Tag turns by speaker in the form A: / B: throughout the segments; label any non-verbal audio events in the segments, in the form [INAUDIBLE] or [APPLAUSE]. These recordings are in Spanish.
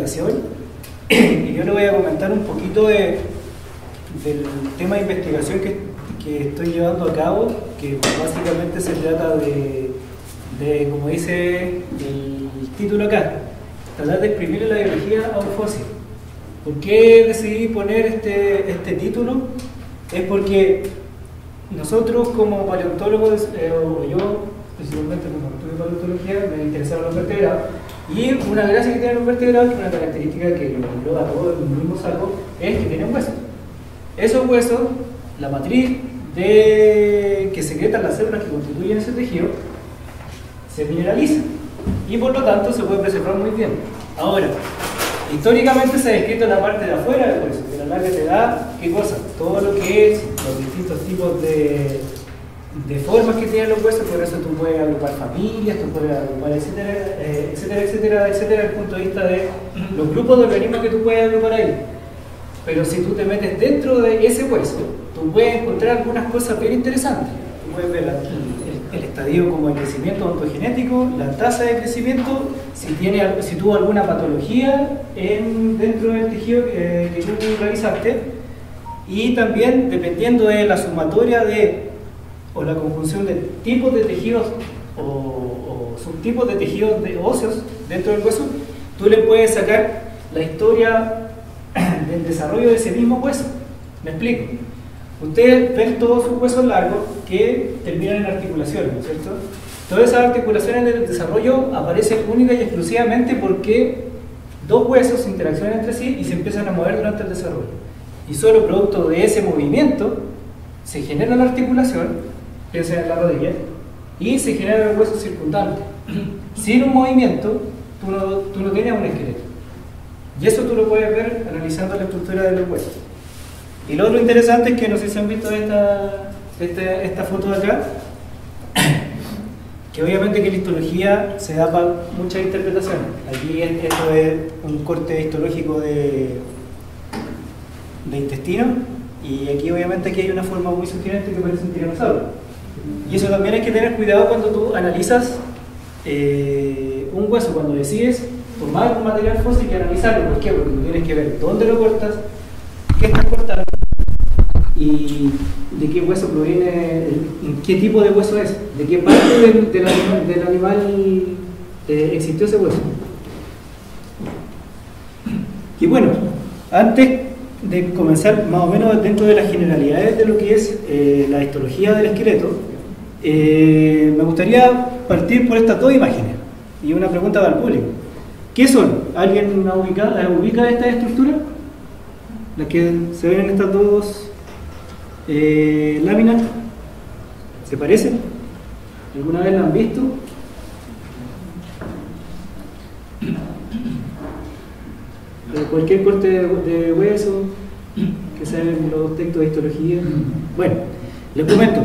A: explicación [CLEARS THROAT] y yo le voy a comentar un poquito de, del tema de investigación que, estoy llevando a cabo, que básicamente se trata de, como dice el título acá, tratar de exprimirle la biología a un fósil. ¿Por qué decidí poner este, este título? Es porque nosotros como paleontólogos, eh, o yo principalmente como estudio paleontología, me interesaron los vertebrados. Y una gracia que tienen los vertebrados, una característica que lo engloba todo en mismo saco, es que tienen huesos. Esos huesos, la matriz de, que secretan las células que constituyen ese tejido, se mineraliza y por lo tanto se puede preservar muy bien. Ahora, históricamente se ha descrito la parte de afuera del hueso, que la larga te da, ¿qué cosa? Todo lo que es los distintos tipos de, de formas que tienen los huesos, por eso tú puedes agrupar familias, tú puedes agrupar, etcétera, eh, etcétera, etcétera, etcétera, desde el punto de vista de los grupos de organismos que tú puedes agrupar ahí. Pero si tú te metes dentro de ese hueso, tú puedes encontrar algunas cosas bien interesantes. Tú puedes ver el, estadio como el crecimiento ontogenético, la tasa de crecimiento, si, tiene, si tuvo alguna patología en, dentro del tejido que, que tú revisaste, y también dependiendo de la sumatoria de o la conjunción de tipos de tejidos o, o subtipos de tejidos de óseos dentro del hueso, tú le puedes sacar la historia [CLEARS THROAT] del desarrollo de ese mismo hueso. ¿Me explico? Ustedes ven todos sus huesos largos que terminan en articulaciones, ¿no es cierto? Todas esas articulaciones del desarrollo aparecen única y exclusivamente porque dos huesos interaccionan entre sí y se empiezan a mover durante el desarrollo. Y solo producto de ese movimiento se genera la articulación, piensa en la rodilla, y se genera el hueso circundante. Sin un movimiento, tú no, tú no tienes un esqueleto. Y eso tú lo puedes ver analizando la estructura de los huesos. Y lo otro interesante es que no sé si han visto esta, esta, esta foto de acá, que obviamente que la histología se da para muchas interpretaciones. Aquí esto es un corte histológico de, de intestino, y aquí obviamente aquí hay una forma muy sugerente que parece un tiranosaurio. Y eso también hay que tener cuidado cuando tú analizas eh, un hueso, cuando decides tomar un material fósil y analizarlo. ¿Por qué? Porque tú tienes que ver dónde lo cortas, qué estás cortando y de qué hueso proviene, en qué tipo de hueso es, de qué parte del animal eh, existió ese hueso. Y bueno, antes de comenzar más o menos dentro de las generalidades de lo que es eh, la histología del esqueleto, eh, me gustaría partir por estas dos imágenes y una pregunta para el público. ¿Qué son? ¿Alguien ubica, ubica estas estructuras? Las que se ven en estas dos eh, láminas. ¿Se parecen? ¿Alguna vez la han visto? De cualquier corte de, de hueso que salen los textos de histología. Bueno, les comento.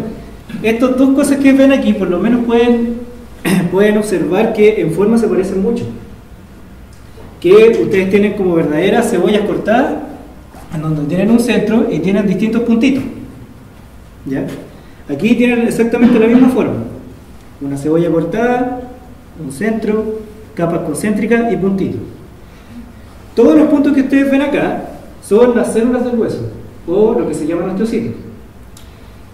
A: Estas dos cosas que ven aquí, por lo menos pueden, [CLEARS THROAT] pueden observar que en forma se parecen mucho que ustedes tienen como verdaderas cebollas cortadas, en donde tienen un centro y tienen distintos puntitos. ¿Ya? Aquí tienen exactamente la misma forma. Una cebolla cortada, un centro, capas concéntricas y puntitos. Todos los puntos que ustedes ven acá son las células del hueso, o lo que se llama osteocitos.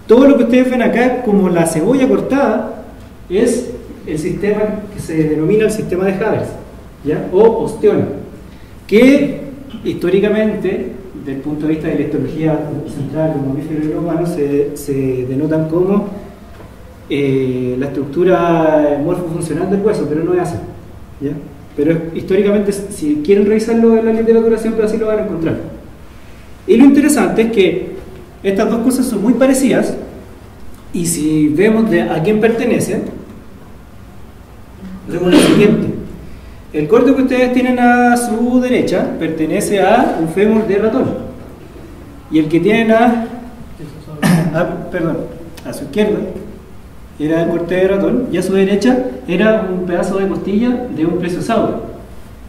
A: Todo lo que ustedes ven acá como la cebolla cortada es el sistema que se denomina el sistema de Havers. ¿ya? o osteón, que históricamente, desde el punto de vista de la histología central de mamíferos y los humanos, se, se, denotan como eh, la estructura morfofuncional del hueso, pero no es así. ¿ya? Pero históricamente, si quieren revisarlo en la literatura, siempre así lo van a encontrar. Y lo interesante es que estas dos cosas son muy parecidas, y si vemos de a quién pertenecen, vemos lo siguiente. El corte que ustedes tienen a su derecha pertenece a un fémur de ratón. Y el que tienen a, a, perdón, a su izquierda era el corte de ratón y a su derecha era un pedazo de costilla de un plesiosaurio.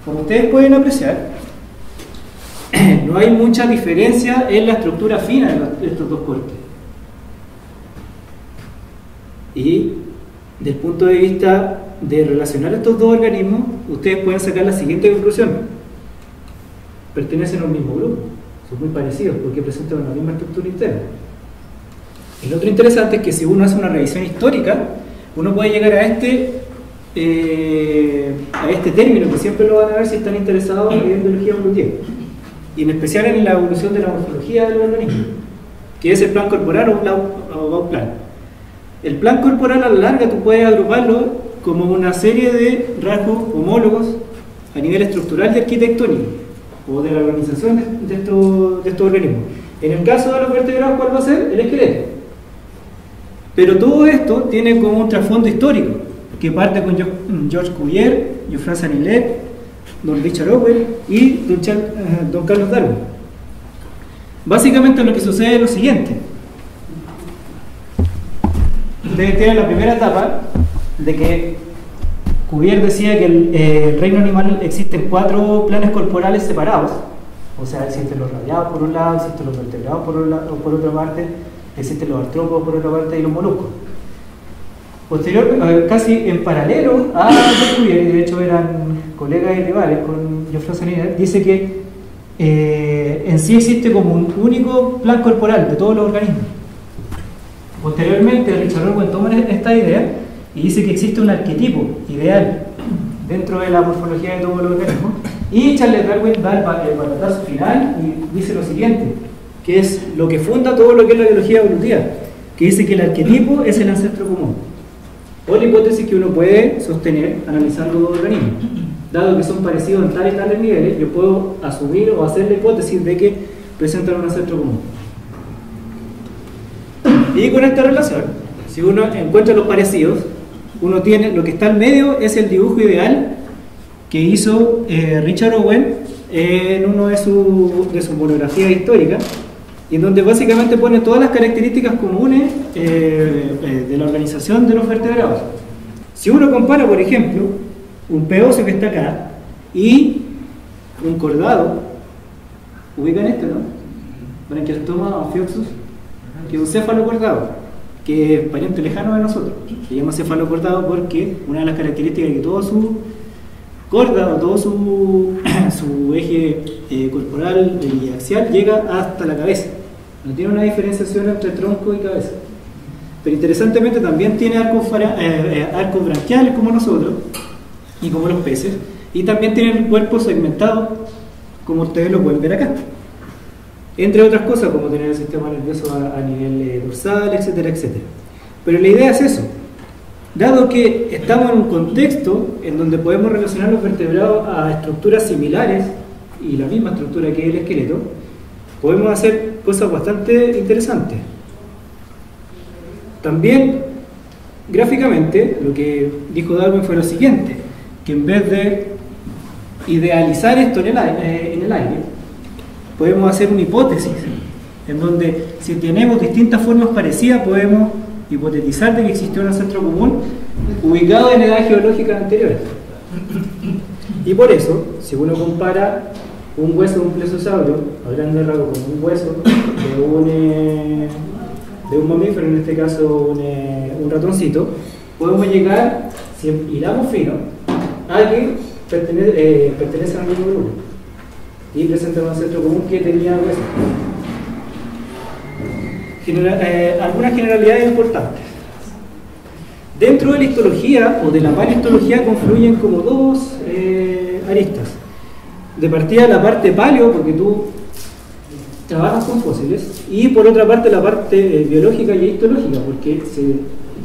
A: Como ustedes pueden apreciar, [CLEARS THROAT] no hay mucha diferencia en la estructura fina de estos dos cortes. Y desde el punto de vista de relacionar estos dos organismos, ustedes pueden sacar la siguiente conclusión. pertenecen a un mismo grupo, son muy parecidos porque presentan una misma estructura interna. Lo otro interesante es que si uno hace una revisión histórica, uno puede llegar a este, eh, a este término que siempre lo van a ver si están interesados en biología evolutiva, y en especial en la evolución de la morfología del organismo, que es el plan corporal o, o plan. El plan corporal a la larga tú puedes agruparlo como una serie de rasgos homólogos a nivel estructural y arquitectónico o de la organización de, estos, de estos organismos. En el caso de los vertebrados, ¿cuál va a ser? El esqueleto. Pero todo esto tiene como un trasfondo histórico, que parte con George Cuvier, Geoffroy Sanilet, Don Richard Owen y Don, eh, Don Carlos Darwin. Básicamente lo que sucede es lo siguiente. Ustedes tienen la primera etapa de que Cuvier decía que el, eh, reino animal existen cuatro planes corporales separados, o sea, existen los radiados por un lado, existen los vertebrados por, un lado, por otra parte, existen los artrópodos por otra parte y los moluscos. Posterior, casi en paralelo a y de hecho eran colegas y rivales con Geoffroy Saniner, dice que eh, en sí existe como un único plan corporal de todos los organismos. Posteriormente, Richard Orwell toma esta idea y dice que existe un arquetipo ideal dentro de la morfología de todos los organismos. Y Charles Darwin da el balotazo final y dice lo siguiente, que es lo que funda todo lo que es la biología evolutiva, que dice que el arquetipo es el ancestro común. O la hipótesis que uno puede sostener analizando los organismos. Dado que son parecidos en tales y tales niveles, yo puedo asumir o hacer la hipótesis de que presentan un ancestro común. Y con esta relación, si uno encuentra los parecidos, uno tiene, lo que está al medio es el dibujo ideal que hizo eh, Richard Owen en uno de sus de su monografías históricas, y donde básicamente pone todas las características comunes eh, eh, de la organización de los vertebrados. Si uno compara, por ejemplo, un peoso que está acá y un cordado, ubican esto, ¿no? Branquiostoma Ophioxus, que es un céfalo cordado que es pariente lejano de nosotros. Se llama cefalocortado porque una de las características es que todo su corda o todo su, [CLEARS THROAT] su eje eh, corporal y axial llega hasta la cabeza. No tiene una diferenciación entre tronco y cabeza. Pero interesantemente también tiene arcos, eh, eh, arcos branquiales como nosotros y como los peces. Y también tiene el cuerpo segmentado como ustedes lo pueden ver acá entre otras cosas como tener el sistema nervioso a, nivel eh, dorsal, etcétera, etcétera. Pero la idea es eso. Dado que estamos en un contexto en donde podemos relacionar los vertebrados a estructuras similares y la misma estructura que el esqueleto, podemos hacer cosas bastante interesantes. También, gráficamente, lo que dijo Darwin fue lo siguiente, que en vez de idealizar esto en el aire, eh, podemos hacer una hipótesis, en donde si tenemos distintas formas parecidas podemos hipotetizar de que existió un centro común ubicado en edades geológicas anteriores. Y por eso, si uno compara un hueso de un plesiosaurio, a grande rasgo con un hueso de un, de un mamífero, en este caso un, un, ratoncito, podemos llegar, si hilamos fino, a que eh, pertenece al mismo grupo y presenta un centro común que tenía hueso. eh, algunas generalidades importantes. Dentro de la histología o de la paleontología confluyen como dos eh, aristas. De partida la parte paleo, porque tú trabajas con fósiles, y por otra parte la parte eh, biológica y histológica, porque se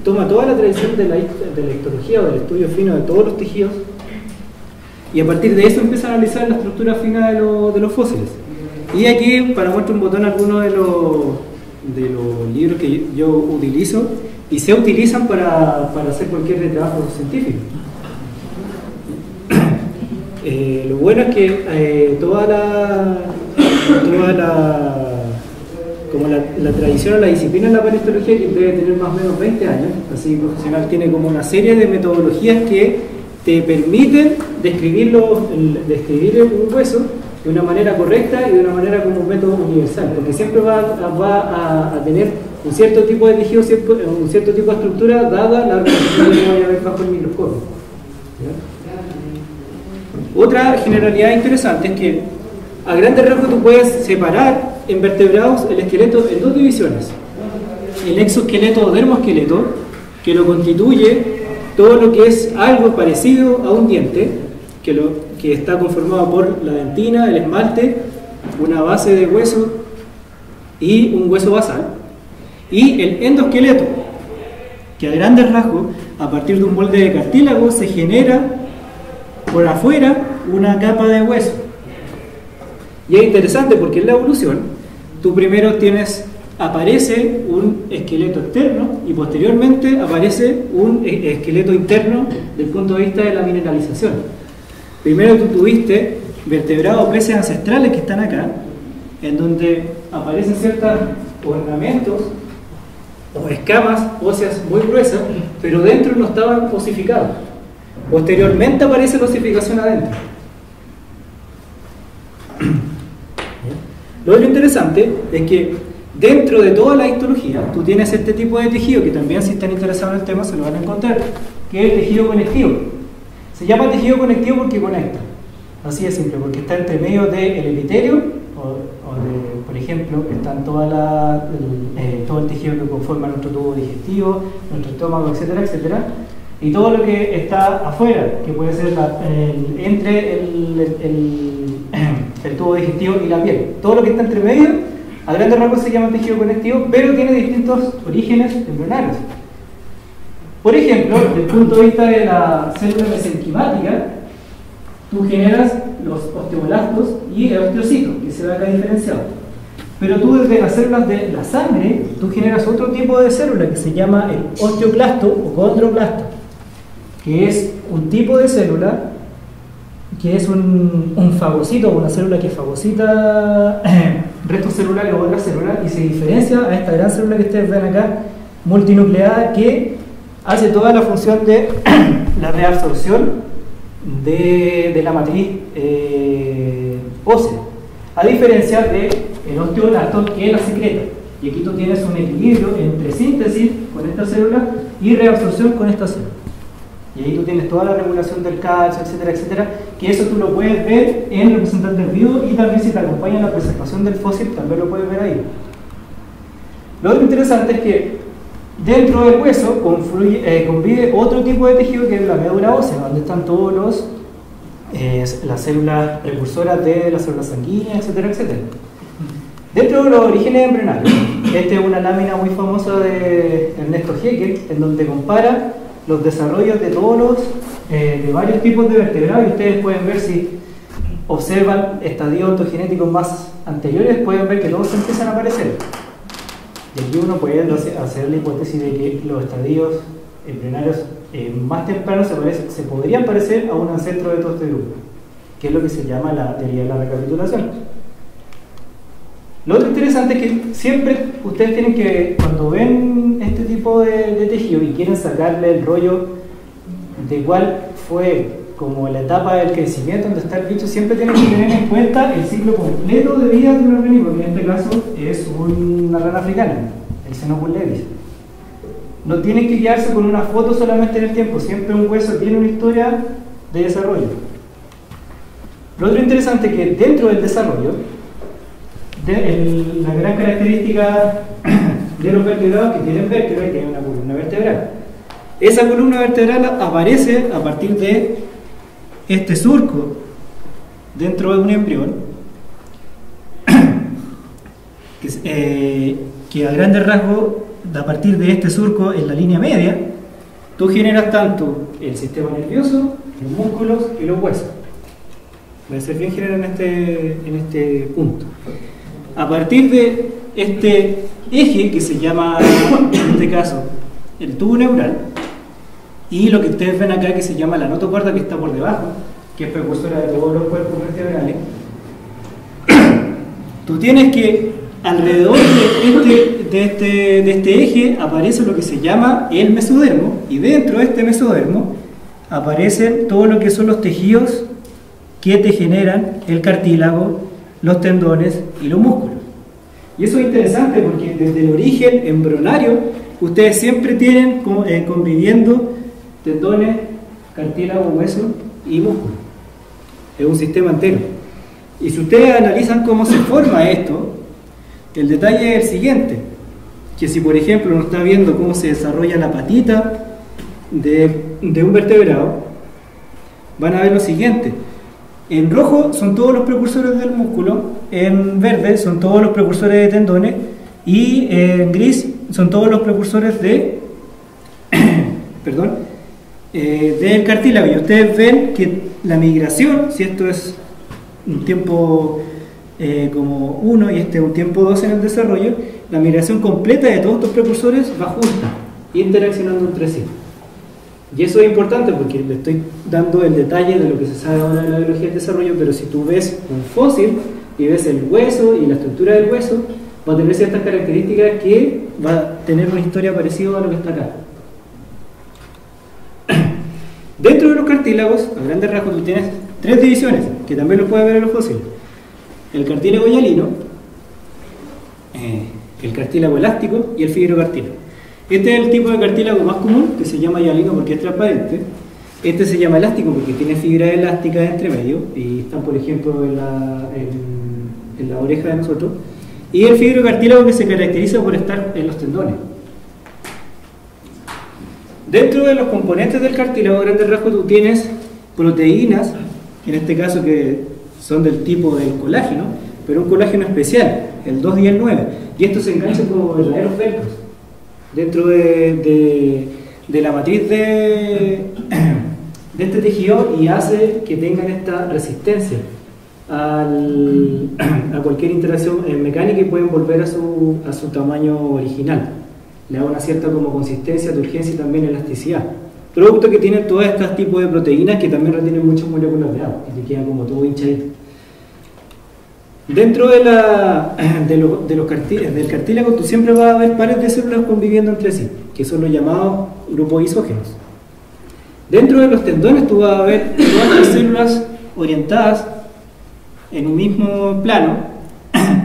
A: toma toda la tradición de la, de la histología o del estudio fino de todos los tejidos y a partir de eso empieza a analizar la estructura fina de, de los fósiles. Y aquí, para muestra un botón, algunos de los, de los libros que yo, utilizo y se utilizan para, para hacer cualquier trabajo científico. Eh, lo bueno es que eh, toda la, toda la como la, tradición o la disciplina en la paleontología que debe tener más o menos 20 años, así profesional, tiene como una serie de metodologías que te permiten describir un hueso de una manera correcta y de una manera como un método universal, porque siempre va, a, tener un cierto tipo de tejido, un cierto tipo de estructura dada la organización que voy a ver bajo el microscopio. Otra generalidad interesante es que a grandes rasgos tú puedes separar en vertebrados el esqueleto en dos divisiones. El exoesqueleto o dermoesqueleto, que lo constituye todo lo que es algo parecido a un diente, que, lo, que está conformado por la dentina, el esmalte, una base de hueso y un hueso basal. Y el endoesqueleto, que a grandes rasgos, a partir de un molde de cartílago, se genera por afuera una capa de hueso. Y es interesante porque en la evolución, tú primero tienes, aparece un esqueleto externo y posteriormente aparece un e-, esqueleto interno desde el punto de vista de la mineralización. Primero tú tuviste vertebrados peces ancestrales que están acá, en donde aparecen ciertos ornamentos o escamas óseas muy gruesas, pero dentro no estaban osificados. Posteriormente aparece la osificación adentro. Lo otro interesante es que dentro de toda la histología tú tienes este tipo de tejido que también si están interesados en el tema se lo van a encontrar, que es el tejido conectivo. Se llama tejido conectivo porque conecta. Así de simple, porque está entre medio del epitelio, o, de, por ejemplo, están toda la, eh, todo el tejido que conforma nuestro tubo digestivo, nuestro estómago, etcétera, etcétera, y todo lo que está afuera, que puede ser entre [CLEARS THROAT] el, tubo digestivo y la piel. Todo lo que está entre medio, a grandes rasgos se llama tejido conectivo, pero tiene distintos orígenes embrionarios. Por ejemplo, desde el punto de vista de la célula mesenquimática, tú generas los osteoblastos y el osteocito, que se ve acá diferenciado. Pero tú desde las células de la sangre, tú generas otro tipo de célula que se llama el osteoclasto o condroblasto, que es un tipo de célula que es un, un fagocito, una célula que fagocita [CLEARS THROAT] restos celulares o otras células y se diferencia a esta gran célula que ustedes ven acá, multinucleada, que hace toda la función de [CLEARS THROAT] la reabsorción de, la matriz eh, ósea, a diferencia del el osteoblasto que la secreta. Y aquí tú tienes un equilibrio entre síntesis con esta célula y reabsorción con esta célula. Y ahí tú tienes toda la regulación del calcio, etcétera, etcétera, que eso tú lo puedes ver en el representante vivo y también si te acompaña la presentación del fósil, también lo puedes ver ahí. Lo otro interesante es que Dentro del hueso eh, convive otro tipo de tejido que es la médula ósea, donde están todos los eh, las células precursoras de las células sanguíneas, etcétera, etcétera. Dentro de los orígenes embrionarios, esta es una lámina muy famosa de Ernesto Haeckel, en donde compara los desarrollos de todos los, eh, de varios tipos de vertebrados, y ustedes pueden ver si observan estadios ontogenéticos más anteriores, pueden ver que todos empiezan a aparecer. Y aquí uno puede hacer la hipótesis de que los estadios embrionarios eh, más tempranos se, se, podrían parecer a un ancestro de todo este grupo, que es lo que se llama la teoría de la recapitulación. Lo otro interesante es que siempre ustedes tienen que, cuando ven este tipo de, tejido y quieren sacarle el rollo de cuál fue como la etapa del crecimiento donde está el bicho, siempre tienen que tener en cuenta el ciclo completo de vida de un organismo, que en este caso es una rana africana, el Xenopus levis. No tienen que guiarse con una foto solamente en el tiempo, siempre un hueso tiene una historia de desarrollo. Lo otro interesante es que dentro del desarrollo, la gran característica [CLEARS THROAT] de los vertebrados que tienen vértebra, que es una columna vertebral. Esa columna vertebral aparece a partir de este surco dentro de un embrión, [CLEARS THROAT] eh, que, a grandes rasgos, a partir de este surco en la línea media, tú generas tanto el sistema nervioso, los músculos y los huesos. Voy a ser bien general en este, en este punto. A partir de este eje que se llama, en este caso, el tubo neural, y lo que ustedes ven acá que se llama la notocorda que está por debajo, que es precursora de todos los cuerpos vertebrales, [COUGHS] tú tienes que alrededor de este, de, este, de este eje aparece lo que se llama el mesodermo y dentro de este mesodermo aparecen todo lo que son los tejidos que te generan el cartílago, los tendones y los músculos. Y eso es interesante porque desde el origen embrionario ustedes siempre tienen eh, conviviendo tendones, cartílago, hueso y músculo. Es un sistema entero. Y si ustedes analizan cómo se forma esto, el detalle es el siguiente, que si por ejemplo uno está viendo cómo se desarrolla la patita de, de un vertebrado, van a ver lo siguiente. En rojo son todos los precursores del músculo, en verde son todos los precursores de tendones y en gris son todos los precursores de, [COUGHS] perdón, eh, del cartílago. Y ustedes ven que la migración, si esto es un tiempo eh, como 1 y este es un tiempo 2 en el desarrollo, la migración completa de todos estos precursores va junta, interaccionando entre sí. Y eso es importante porque le estoy dando el detalle de lo que se sabe ahora de la biología del desarrollo, pero si tú ves un fósil y ves el hueso y la estructura del hueso, va a tener ciertas características que va a tener una historia parecida a lo que está acá. [CLEARS THROAT] Dentro de los cartílagos, a grandes rasgos, tú tienes tres divisiones, que también lo puedes ver en los fósiles. El cartílago hialino, eh, el cartílago elástico y el fibrocartílago. Este es el tipo de cartílago más común, que se llama hialino porque es transparente. Este se llama elástico porque tiene fibra elástica entre medio y están, por ejemplo, en la, oreja de nosotros. Y el fibrocartílago que se caracteriza por estar en los tendones. Dentro de los componentes del cartílago, grande rasgos, tú tienes proteínas, en este caso que son del tipo del colágeno, pero un colágeno especial, el 2 y el 9. Y estos se enganchan como verdaderos velcros dentro de, la matriz de, de, este tejido y hace que tengan esta resistencia al, a cualquier interacción mecánica y pueden volver a su, a su tamaño original. Le da una cierta como consistencia, turgencia y también elasticidad. Producto que tiene todos estos tipos de proteínas que también retienen muchas moléculas de agua y te quedan como todo hinchadito. Dentro de, la, de, los del cartílago tú siempre vas a ver pares de células conviviendo entre sí, que son los llamados grupos isógenos. Dentro de los tendones tú vas a ver todas las células orientadas en un mismo plano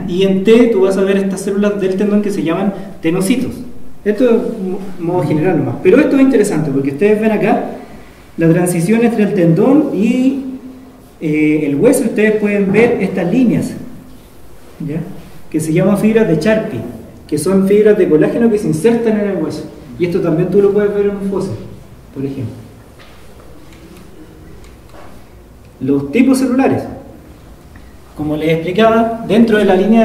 A: y en T tú vas a ver estas células del tendón que se llaman tenocitos. Esto es modo general nomás. Pero esto es interesante porque ustedes ven acá la transición entre el tendón y eh, el hueso. Ustedes pueden ver estas líneas que se llaman fibras de Charpy, que son fibras de colágeno que se insertan en el hueso. Y esto también tú lo puedes ver en un fósil, por ejemplo. Los tipos celulares. Como les explicaba, dentro de la línea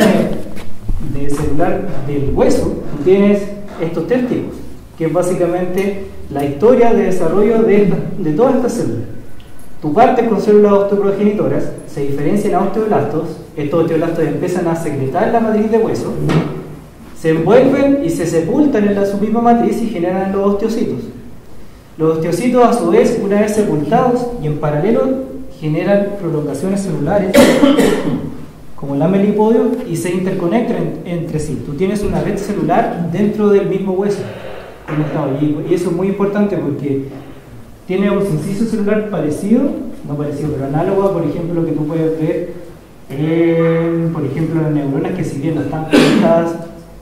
A: de, celular del hueso, tienes estos tres tipos, que es básicamente la historia de desarrollo de, de todas estas células. Tu parte con células osteoprogenitoras se diferencian a osteoblastos, estos osteoblastos empiezan a secretar la matriz de hueso, se envuelven y se sepultan en la su misma matriz y generan los osteocitos. Los osteocitos a su vez, una vez sepultados y en paralelo generan prolongaciones celulares [COUGHS] como el amelipodio y se interconectan entre sí. Tú tienes una red celular dentro del mismo hueso Y, eso es muy importante porque tiene un inciso celular parecido, no parecido, pero análogo a, por ejemplo, lo que tú puedes ver en, por ejemplo, las neuronas que si bien no están conectadas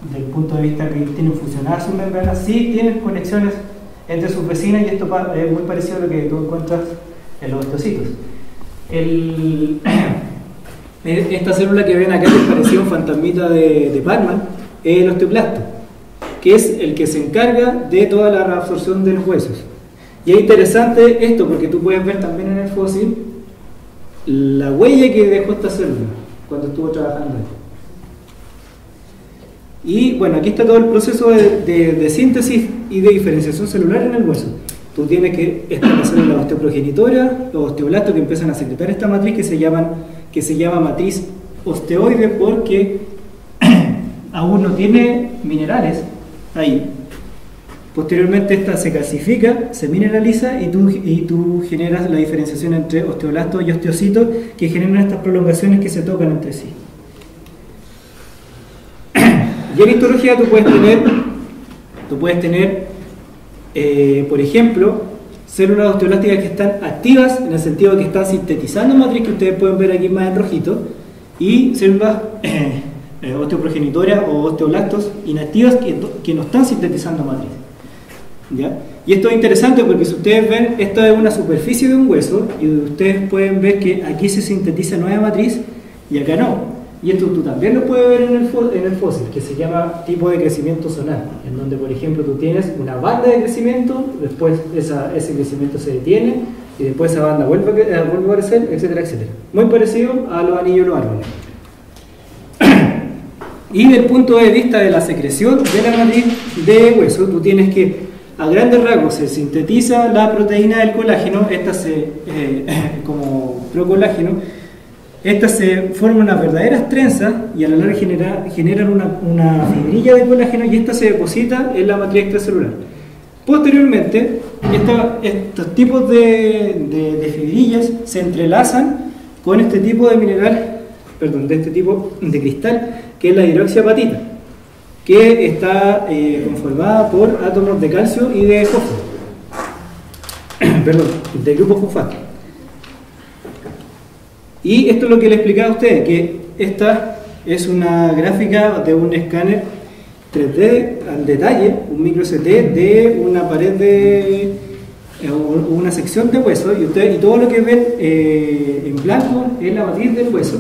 A: desde el punto de vista que tienen fusionadas sus membranas, sí tienen conexiones entre sus vecinas y esto es muy parecido a lo que tú encuentras en los osteocitos. El, [CLEARS THROAT] esta célula que ven acá que parecía un fantasmita de, de Batman es el osteoplasto, que es el que se encarga de toda la reabsorción de los huesos. Y es interesante esto porque tú puedes ver también en el fósil la huella que dejó esta célula cuando estuvo trabajando ahí. Y bueno, aquí está todo el proceso de, síntesis y de diferenciación celular en el hueso tú tienes que establecer la osteoprogenitora, los osteoblastos que empiezan a secretar esta matriz que se, llaman, que se llama matriz osteoide porque [COUGHS] aún no tiene minerales ahí. Posteriormente esta se calcifica, se mineraliza y tú, y tú generas la diferenciación entre osteoblastos y osteocitos que generan estas prolongaciones que se tocan entre sí. Y en histología tú puedes tener, tú puedes tener eh, por ejemplo, células osteoblásticas que están activas en el sentido de que están sintetizando matriz, que ustedes pueden ver aquí más en rojito, y células [CLEARS THROAT] eh, osteoprogenitoras o osteoblastos inactivas que, no están sintetizando matriz. Y esto es interesante porque si ustedes ven, esta es una superficie de un hueso y ustedes pueden ver que aquí se sintetiza nueva matriz y acá no. Y esto tú también lo puedes ver en el, fósil, que se llama tipo de crecimiento zonal, en donde, por ejemplo, tú tienes una banda de crecimiento, después ese crecimiento se detiene, y después esa banda vuelve a, vuelve a crecer, etcétera, etcétera. Muy parecido a los anillos de los árboles. [CLEARS THROAT] y del punto de vista de la secreción de la matriz de hueso, tú tienes que, a grandes rasgos, se sintetiza la proteína del colágeno, esta se, eh, [LAUGHS] como procolágeno, estas se forman unas verdaderas trenzas y a la larga generan una, una fibrilla de colágeno y esta se deposita en la matriz extracelular. Posteriormente, estos tipos de, fibrillas se entrelazan con este tipo de mineral, perdón, de este tipo de cristal, que es la hidroxiapatita, que está eh, conformada por átomos de calcio y de fósforo, [CLEARS THROAT] perdón, de grupo fosfato. Y esto es lo que le explicaba a ustedes, que esta es una gráfica de un escáner 3D al detalle, un micro CT de una pared de eh, una sección de hueso y, ustedes, y todo lo que ven eh, en blanco es la matriz del hueso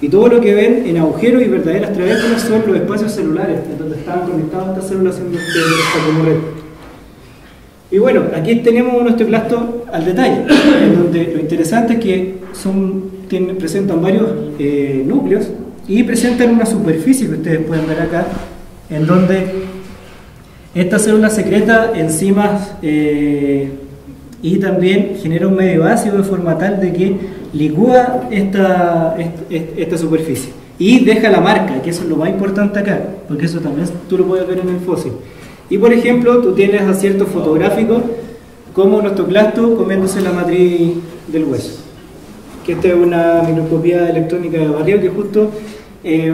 A: y todo lo que ven en agujeros y verdaderas trabéculas son los espacios celulares donde están conectadas estas células en esta red. Y bueno, aquí tenemos un osteoclasto al detalle, [COUGHS] en donde lo interesante es que son presentan varios eh, núcleos y presentan una superficie que ustedes pueden ver acá, en donde esta célula secreta enzimas eh, y también genera un medio ácido de forma tal de que licúa esta, esta, superficie y deja la marca, que eso es lo más importante acá, porque eso también tú lo puedes ver en el fósil. Y por ejemplo, tú tienes aciertos fotográficos como nuestro clasto comiéndose la matriz del hueso que esta es una microscopía electrónica de barrio que justo eh,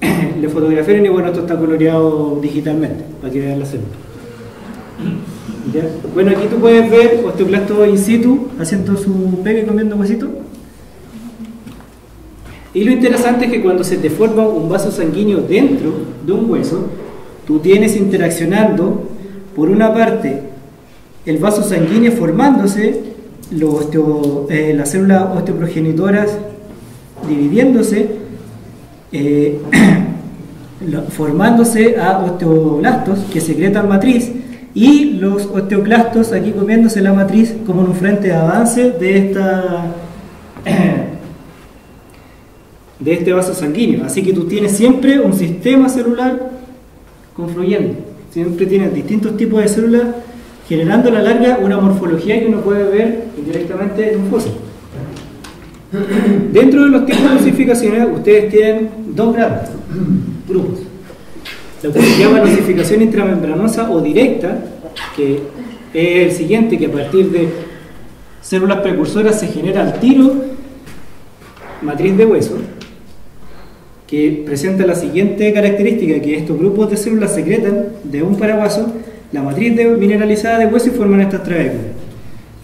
A: [COUGHS] le fotografiaron y bueno, esto está coloreado digitalmente para que vean la célula. Bueno, aquí tú puedes ver osteoclasto in situ haciendo su pegue comiendo huesito. Y lo interesante es que cuando se te forma un vaso sanguíneo dentro de un hueso, tú tienes interaccionando, por una parte, el vaso sanguíneo formándose los eh, las células osteoprogenitoras dividiéndose, eh, [CLEARS THROAT] formándose a osteoblastos que secretan matriz y los osteoclastos aquí comiéndose la matriz como en un frente de avance de esta [CLEARS THROAT] de este vaso sanguíneo. Así que tú tienes siempre un sistema celular confluyendo. Siempre tienes distintos tipos de células generando a la larga una morfología que uno puede ver directamente en un fósil. [CLEARS THROAT] Dentro de los tipos de osificaciones, ustedes tienen dos grados, grupos. Lo que se llama osificación intramembranosa o directa, que es el siguiente, que a partir de células precursoras se genera al tiro matriz de hueso, que presenta la siguiente característica, que estos grupos de células secretan de un paraguaso la matriz mineralizada de hueso y forman estas trabéculas.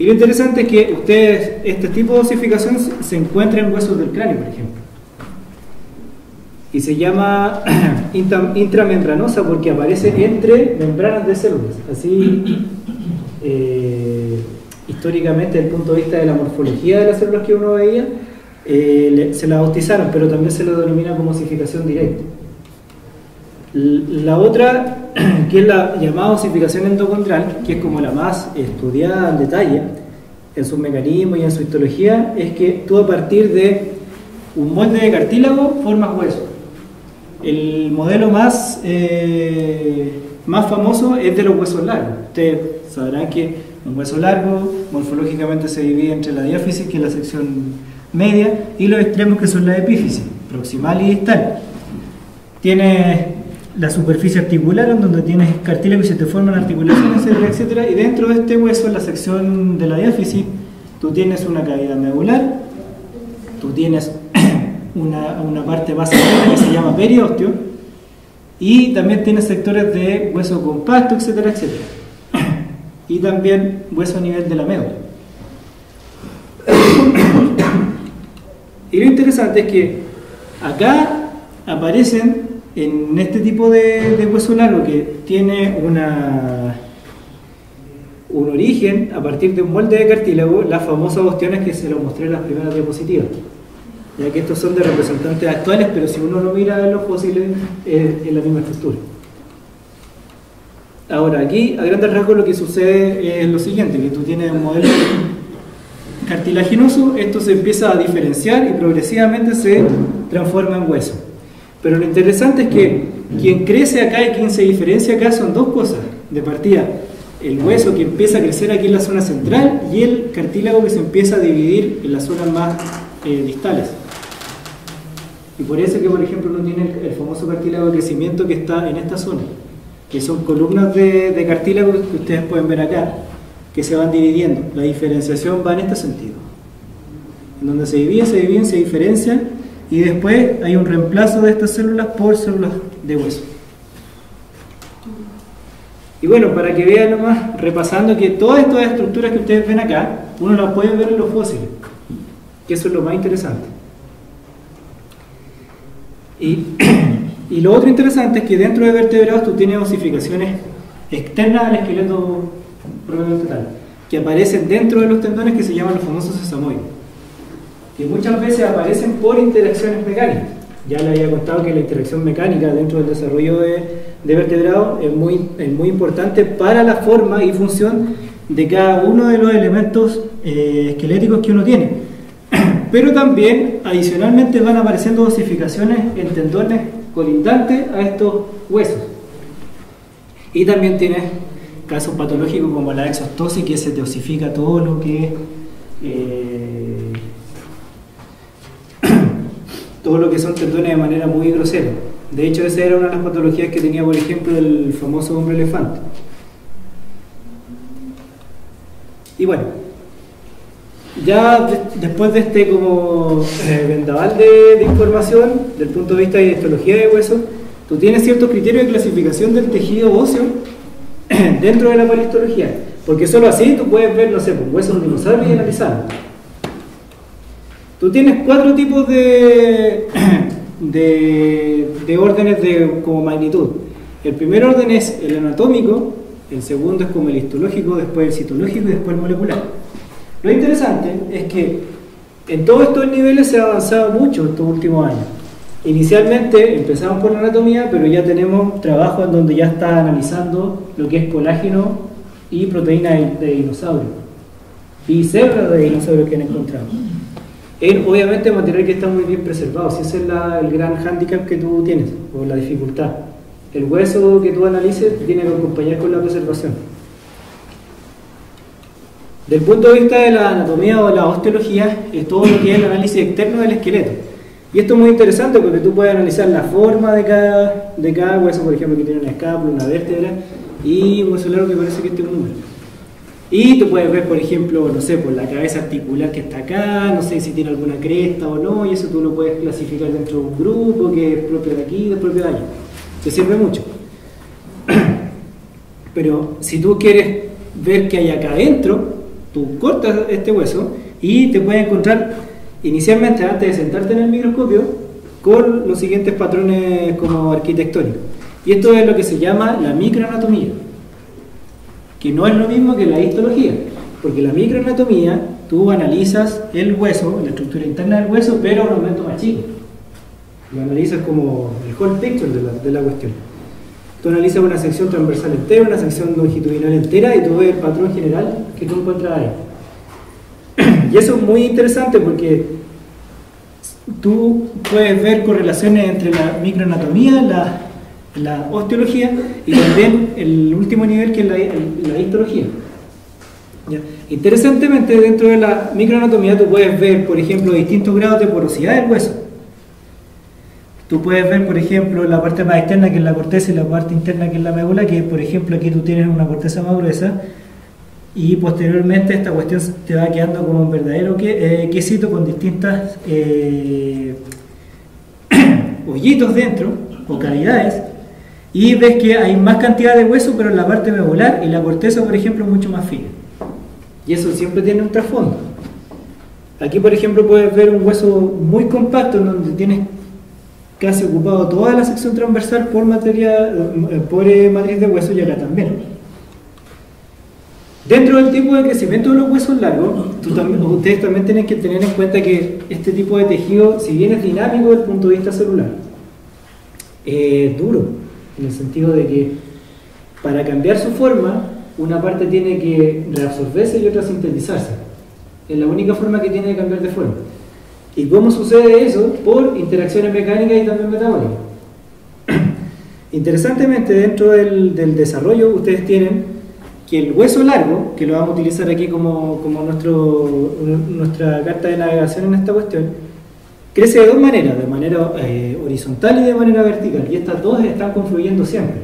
A: Y lo interesante es que ustedes, este tipo de osificación se encuentra en huesos del cráneo, por ejemplo. Y se llama [CLEARS THROAT] intramembranosa porque aparece entre membranas de células. Así, eh, históricamente, desde el punto de vista de la morfología de las células que uno veía, eh, se la bautizaron, pero también se lo denomina como osificación directa. La otra, [CLEARS THROAT] que es la llamada osificación endocondral, que es como la más estudiada en detalle en sus mecanismos y en su histología, es que tú a partir de un molde de cartílago formas hueso. El modelo más, eh, más famoso es de los huesos largos. Ustedes sabrán que un hueso largo morfológicamente se divide entre la diáfisis, que es la sección media, y los extremos, que son la epífisis, proximal y distal. Tiene la superficie articular, en donde tienes cartílago y se te forman articulaciones, etcétera. Y dentro de este hueso, en la sección de la diáfisis, tú tienes una cavidad medular, tú tienes una, una parte más que se llama periósteo, y también tienes sectores de hueso compacto, etcétera, etcétera. Y también hueso a nivel de la médula. Y lo interesante es que acá aparecen en este tipo de, hueso largo que tiene una, un origen a partir de un molde de cartílago, las famosas ostiones que se lo mostré en las primeras diapositivas. Ya que estos son de representantes actuales, pero si uno lo mira en los fósiles es, la misma estructura. Ahora, aquí a grandes rasgos lo que sucede es lo siguiente, que tú tienes un modelo cartilaginoso, esto se empieza a diferenciar y progresivamente se transforma en hueso. Pero lo interesante es que quien crece acá y quien se diferencia acá son dos cosas de partida. El hueso que empieza a crecer aquí en la zona central y el cartílago que se empieza a dividir en las zonas más eh, distales. Y por eso que, por ejemplo, no tiene el famoso cartílago de crecimiento que está en esta zona, que son columnas de, de cartílago que ustedes pueden ver acá, que se van dividiendo. La diferenciación va en este sentido. En donde se dividen, se dividen, se diferencian y después hay un reemplazo de estas células por células de hueso. Y bueno, para que vean nomás, repasando que todas estas estructuras que ustedes ven acá, uno las puede ver en los fósiles, que eso es lo más interesante. [CLEARS THROAT] Y, lo otro interesante es que dentro de vertebrados tú tienes osificaciones externas al esqueleto propiamente tal, que aparecen dentro de los tendones que se llaman los famosos sesamoides, que muchas veces aparecen por interacciones mecánicas. Ya le había contado que la interacción mecánica dentro del desarrollo de, de vertebrados es muy, es muy importante para la forma y función de cada uno de los elementos eh, esqueléticos que uno tiene. Pero también, adicionalmente, van apareciendo osificaciones en tendones colindantes a estos huesos. Y también tienes casos patológicos como la exostosis, que se te osifica todo lo que eh, [CLEARS THROAT] todo lo que son tendones de manera muy grosera. De hecho, esa era una de las patologías que tenía, por ejemplo, el famoso hombre elefante. Y bueno, ya después de este como eh, vendaval de, de, información, del punto de vista de histología de hueso, tú tienes ciertos criterios de clasificación del tejido óseo [CLEARS THROAT] dentro de la palistología. Porque solo así tú puedes ver, no sé, pues, huesos de dinosaurio y analizarlo. Tú tienes cuatro tipos [CLEARS THROAT] de, de, órdenes de como magnitud. El primer orden es el anatómico, el segundo es como el histológico, después el citológico y después el molecular. Lo interesante es que en todos estos niveles se ha avanzado mucho estos últimos años. Inicialmente empezamos por la anatomía, pero ya tenemos trabajo en donde ya está analizando lo que es colágeno y proteína de, dinosaurio y células de dinosaurios que han encontrado. En, obviamente material que está muy bien preservado, si ese es el gran hándicap que tú tienes, o la dificultad. El hueso que tú analices tiene que acompañar con la preservación. Del punto de vista de la anatomía o la osteología, es todo lo que es el análisis externo del esqueleto y esto es muy interesante porque tú puedes analizar la forma de cada, de cada hueso, por ejemplo, que tiene una escápula, una vértebra y un hueso largo que parece que este es un número. Y tú puedes ver, por ejemplo, no sé, por la cabeza articular que está acá, no sé si tiene alguna cresta o no, y eso tú lo puedes clasificar dentro de un grupo que es propio de aquí, de propio de allá. Te sirve mucho. [CLEARS THROAT] Pero si tú quieres ver qué hay acá adentro, tú cortas este hueso y te puedes encontrar inicialmente antes de sentarte en el microscopio con los siguientes patrones como arquitectónicos. Y esto es lo que se llama la microanatomía, que no es lo mismo que la histología, porque la microanatomía tú analizas el hueso, la estructura interna del hueso, pero a un aumento más chico. Lo analizas como el whole picture de la, de la cuestión. Tú analizas una sección transversal entera, una sección longitudinal entera y tú ves el patrón general que tú encuentras ahí. [CLEARS THROAT] Y eso es muy interesante porque tú puedes ver correlaciones entre la microanatomía, la, la osteología y también el último nivel que es la, histología. Interesantemente, dentro de la microanatomía tú puedes ver, por ejemplo, distintos grados de porosidad del hueso. Tú puedes ver, por ejemplo, la parte más externa que es la corteza y la parte interna que es la médula, que por ejemplo aquí tú tienes una corteza más gruesa y posteriormente esta cuestión te va quedando como un verdadero eh, quesito con distintas eh, [CLEARS THROAT] hoyitos dentro o cavidades y ves que hay más cantidad de hueso pero en la parte medular y la corteza por ejemplo mucho más fina. Y eso siempre tiene un trasfondo. Aquí por ejemplo puedes ver un hueso muy compacto en donde tienes casi ocupado toda la sección transversal por materia eh, por matriz de hueso y acá también Dentro del tipo de crecimiento de los huesos largos, ustedes también tienen que tener en cuenta que este tipo de tejido, si bien es dinámico desde el punto de vista celular, es duro, en el sentido de que para cambiar su forma, una parte tiene que reabsorberse y otra sintetizarse. Es la única forma que tiene de cambiar de forma. ¿Y cómo sucede eso? Por interacciones mecánicas y también metabólicas. [CLEARS THROAT] Interesantemente, dentro del, desarrollo, ustedes tienen que el hueso largo, que lo vamos a utilizar aquí como, como nuestro, nuestra carta de navegación en esta cuestión, crece de dos maneras, de manera eh, horizontal y de manera vertical, y estas dos están confluyendo siempre.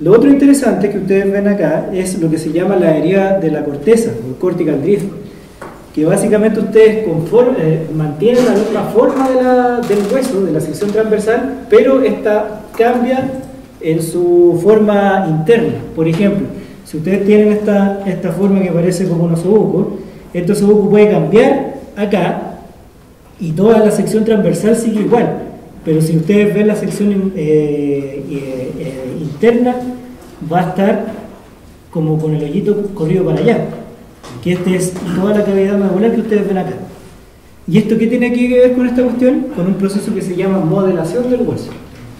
A: Lo otro interesante que ustedes ven acá es lo que se llama la herida de la corteza, o cortical drift, que básicamente ustedes eh, mantienen la misma forma del hueso, de la sección transversal, pero esta cambia en su forma interna. Por ejemplo, si ustedes tienen esta, esta forma que parece como un osobuco, este osobuco puede cambiar acá y toda la sección transversal sigue igual. Pero si ustedes ven la sección eh, eh, interna, va a estar como con el hoyito corrido para allá. Que esta es toda la cavidad medular que ustedes ven acá. ¿Y esto qué tiene que ver con esta cuestión? Con un proceso que se llama modelación del hueso,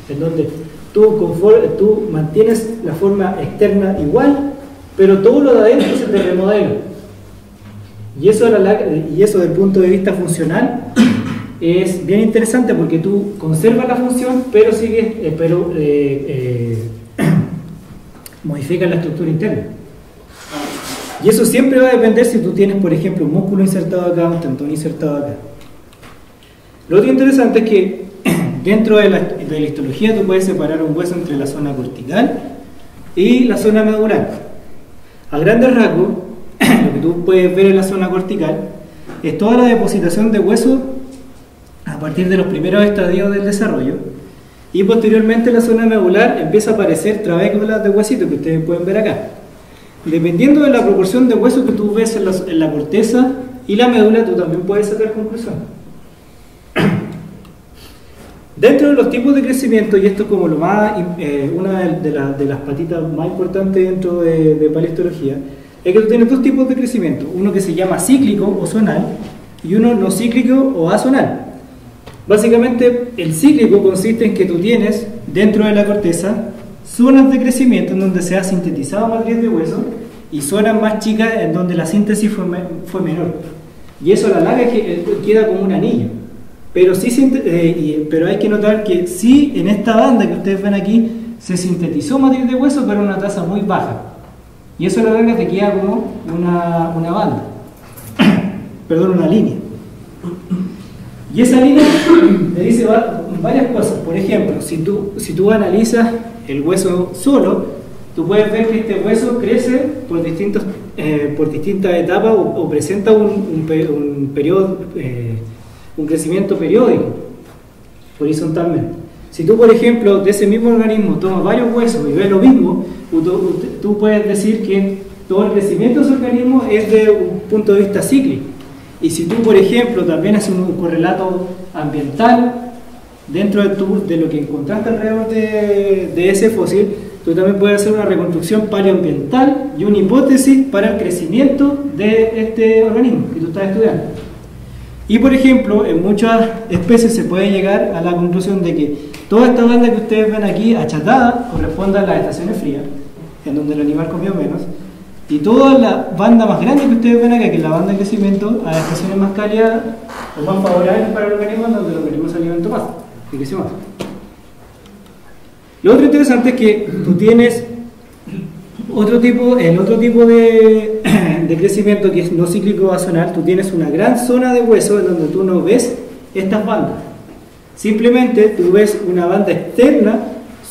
A: en donde tú, tú mantienes la forma externa igual, pero todo lo de adentro se te remodela. Y eso, y eso desde el punto de vista funcional es bien interesante porque tú conservas la función, pero sigues, eh, pero eh, eh, [CLEARS THROAT] modificas la estructura interna. Y eso siempre va a depender si tú tienes, por ejemplo, un músculo insertado acá, un tendón insertado acá. Lo otro interesante es que [CLEARS THROAT] dentro de la, histología tú puedes separar un hueso entre la zona cortical y la zona medular. A grandes rasgos, [CLEARS THROAT] lo que tú puedes ver en la zona cortical es toda la depositación de hueso a partir de los primeros estadios del desarrollo y posteriormente la zona medular empieza a aparecer trabéculas de huesito que ustedes pueden ver acá. Dependiendo de la proporción de hueso que tú ves en la, en la corteza y la médula, tú también puedes sacar conclusiones. [CLEARS THROAT] Dentro de los tipos de crecimiento, y esto es como lo más, eh, una de, las patitas más importantes dentro de, de, paleontología, es que tú tienes dos tipos de crecimiento, uno que se llama cíclico o zonal y uno no cíclico o azonal. Básicamente el cíclico consiste en que tú tienes dentro de la corteza zonas de crecimiento en donde se ha sintetizado matriz de hueso y zonas más chicas en donde la síntesis fue, fue menor. Y eso a la larga queda como un anillo. Pero, sí, eh, pero hay que notar que sí, en esta banda que ustedes ven aquí, se sintetizó matriz de hueso, pero a una tasa muy baja. Y eso a la larga te queda como una, una banda, [COUGHS] perdón, una línea. Y esa línea [COUGHS] te dice varias cosas. Por ejemplo, si tú, si tú analizas el hueso solo, tú puedes ver que este hueso crece por, distintos, eh, por distintas etapas o, presenta un, un, periodo eh, un crecimiento periódico, horizontalmente. Si tú, por ejemplo, de ese mismo organismo tomas varios huesos y ves lo mismo, tú, puedes decir que todo el crecimiento de ese organismo es de un punto de vista cíclico. Y si tú, por ejemplo, también haces un correlato ambiental dentro de, tu, de lo que encontraste alrededor de, ese fósil, tú también puedes hacer una reconstrucción paleoambiental y una hipótesis para el crecimiento de este organismo que tú estás estudiando. Y por ejemplo, en muchas especies se puede llegar a la conclusión de que toda esta banda que ustedes ven aquí achatada corresponde a las estaciones frías, en donde el animal comió menos, y toda la banda más grande que ustedes ven acá, que es la banda de crecimiento, a estaciones más cálidas o más favorables para el organismo, donde el organismo se alimentó más Lo otro interesante es que tú tienes otro tipo, el otro tipo de, [CLEARS THROAT] crecimiento que es no cíclico bazonal, tú tienes una gran zona de hueso en donde tú no ves estas bandas. Simplemente tú ves una banda externa,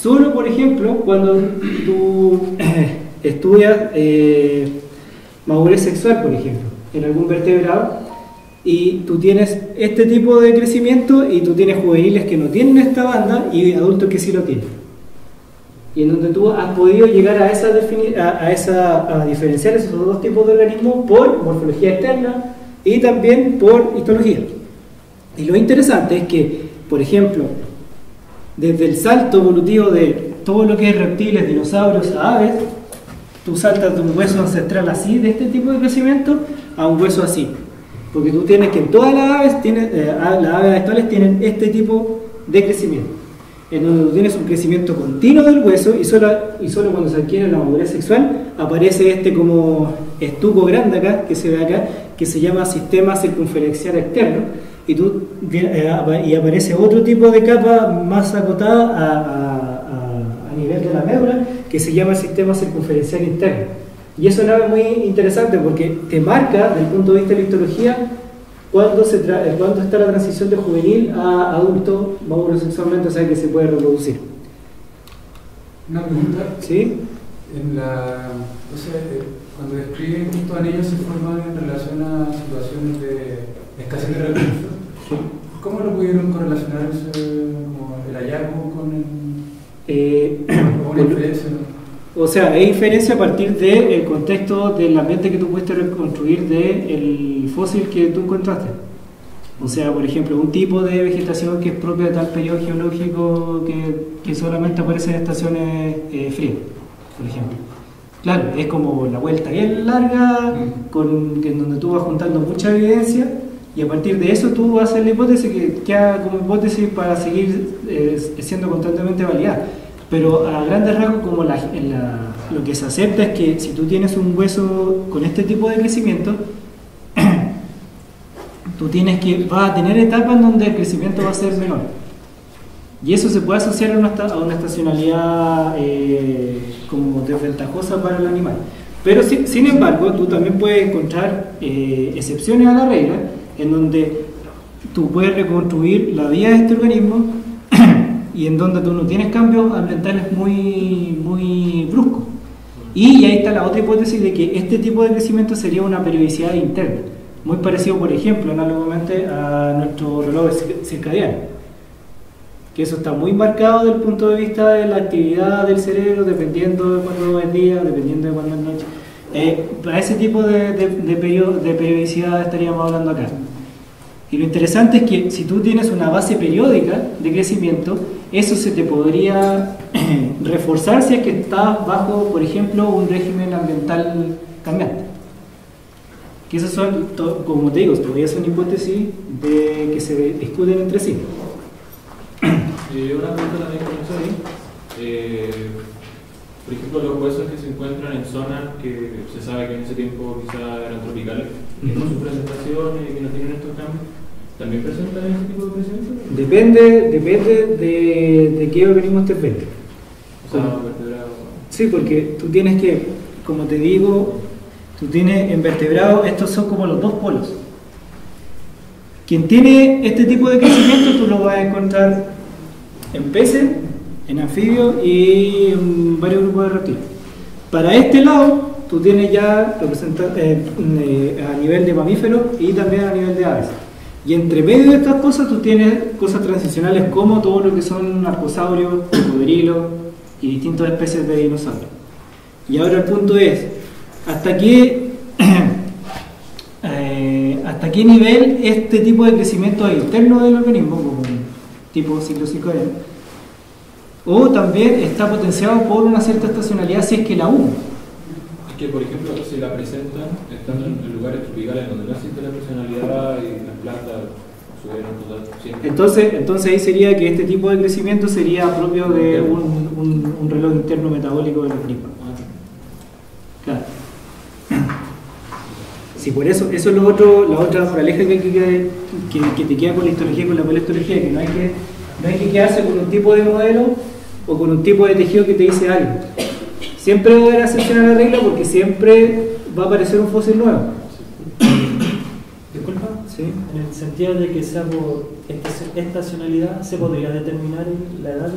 A: solo por ejemplo cuando tú [CLEARS THROAT] estudias eh, madurez sexual, por ejemplo, en algún vertebrado, y tú tienes este tipo de crecimiento y tú tienes juveniles que no tienen esta banda y adultos que sí lo tienen y en donde tú has podido llegar a, esa a, esa, a diferenciar esos dos tipos de organismos por morfología externa y también por histología. Y lo interesante es que, por ejemplo, desde el salto evolutivo de todo lo que es reptiles, dinosaurios, aves, tú saltas de un hueso ancestral así, de este tipo de crecimiento, a un hueso así. Porque tú tienes que en todas las aves, tienen, eh, las aves actuales tienen este tipo de crecimiento. En donde tú tienes un crecimiento continuo del hueso y solo, y solo cuando se adquiere la madurez sexual aparece este como estuco grande acá, que se ve acá, que se llama sistema circunferencial externo, y, tú, eh, y aparece otro tipo de capa más acotada a, a, a nivel de la médula, que se llama el sistema circunferencial interno. Y eso es muy interesante porque te marca, desde el punto de vista de la histología, cuándo, se eh, cuándo está la transición de juvenil a adulto maduro sexualmente, o sea que se puede reproducir.
B: Una pregunta.
A: ¿Sí?
B: En la, eh, cuando describen cuántos anillos se forman en relación a situaciones de escasez de recursos, ¿cómo lo pudieron correlacionar como el hallazgo con el,
A: eh,
B: una [CLEARS THROAT] diferencia?
A: O sea, hay diferencia a partir del contexto del ambiente que tú pudiste reconstruir del fósil que tú encontraste. O sea, por ejemplo, un tipo de vegetación que es propia de tal periodo geológico que, que solamente aparece en estaciones eh, frías, por ejemplo. Claro, es como la vuelta bien larga, con, en donde tú vas juntando mucha evidencia y a partir de eso tú vas a hacer la hipótesis que queda como hipótesis para seguir eh, siendo constantemente validada. Pero a grandes rasgos, como la, lo que se acepta es que si tú tienes un hueso con este tipo de crecimiento, [CLEARS THROAT] tú tienes que, vas a tener etapas en donde el crecimiento va a ser menor. Y eso se puede asociar a una, a una estacionalidad eh, como desventajosa para el animal. Pero sin, embargo, tú también puedes encontrar eh, excepciones a la regla en donde tú puedes reconstruir la vida de este organismo y en donde tú no tienes cambios ambientales muy, muy bruscos. Y ahí está la otra hipótesis de que este tipo de crecimiento sería una periodicidad interna, muy parecido, por ejemplo, análogamente a nuestro reloj circadiano. Que eso está muy marcado desde el punto de vista de la actividad del cerebro, dependiendo de cuándo es día, dependiendo de cuándo es noche. Eh, para ese tipo de, de, de periodicidad estaríamos hablando acá. Y lo interesante es que si tú tienes una base periódica de crecimiento, eso se te podría [CLEARS THROAT] reforzar si es que estás bajo, por ejemplo, un régimen ambiental cambiante. Que esas son, como te digo, todavía son hipótesis de que se discuten entre sí.
C: Eh, una pregunta también con eso ahí. Eh, por ejemplo, los huesos que se encuentran en zonas que se sabe que en ese tiempo quizá eran tropicales, que no sufren estaciones que no tienen estos cambios, ¿También presentan ese tipo de crecimiento?
A: Depende, depende de, de qué organismo estés viendo.
C: O sea, vertebrado.
A: Sí, porque tú tienes que, como te digo, tú tienes en vertebrado, estos son como los dos polos. Quien tiene este tipo de crecimiento, tú lo vas a encontrar en peces, en anfibios y en varios grupos de reptiles. Para este lado, tú tienes ya eh, eh, a nivel de mamíferos y también a nivel de aves. Y entre medio de estas cosas tú tienes cosas transicionales como todo lo que son arcosaurios, cocodrilos y distintas especies de dinosaurios. Y ahora el punto es, ¿hasta qué, [CLEARS THROAT] eh, ¿hasta qué nivel este tipo de crecimiento interno del organismo, como tipo ciclo o también está potenciado por una cierta estacionalidad si es que la hubo?
C: Que, por ejemplo, si la presentan estando en lugares tropicales donde no existe la estacionalidad y las plantas subieron total,
A: Entonces, entonces ahí sería que este tipo de crecimiento sería propio de un, un, un reloj interno metabólico del organismo. Claro. Sí, por eso, eso es lo otro, la otra moraleja que, que, que, que te queda con la histología y con la paleontología, que no hay que, no hay que quedarse con un tipo de modelo o con un tipo de tejido que te dice algo. Siempre va a haber excepción a la regla porque siempre va a aparecer un fósil nuevo.
D: Disculpa, ¿Sí? en el sentido de que sea por estacionalidad, ¿se podría determinar la edad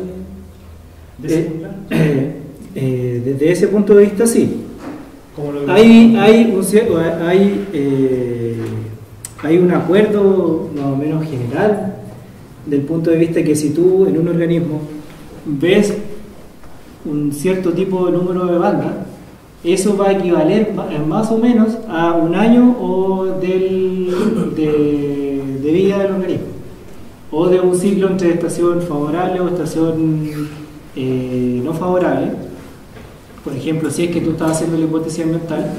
D: de, ese
A: eh, [COUGHS] eh, eh, Desde ese punto de vista, sí. hay, hay, un, hay, eh, hay un acuerdo más o menos general del punto de vista que si tú en un organismo ves un cierto tipo de número de bandas, eso va a equivaler más o menos a un año o del, de, vida del organismo, o de un ciclo entre estación favorable o estación eh, no favorable, por ejemplo, si es que tú estás haciendo la hipótesis ambiental,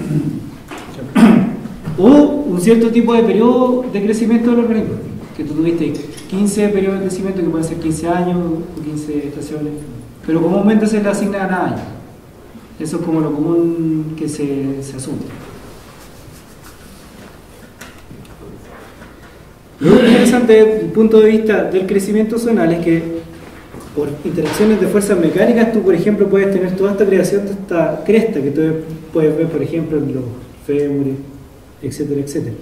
A: [COUGHS] o un cierto tipo de periodo de crecimiento del organismo, que tú tuviste 15 periodos de crecimiento, que pueden ser 15 años o 15 estaciones, pero comúnmente se le asigna a años. Eso es como lo común que se, se asume. Lo interesante desde el punto de vista del crecimiento zonal es que por interacciones de fuerzas mecánicas tú, por ejemplo, puedes tener toda esta creación de esta cresta que tú puedes ver, por ejemplo, en los fémures, etcétera, etcétera.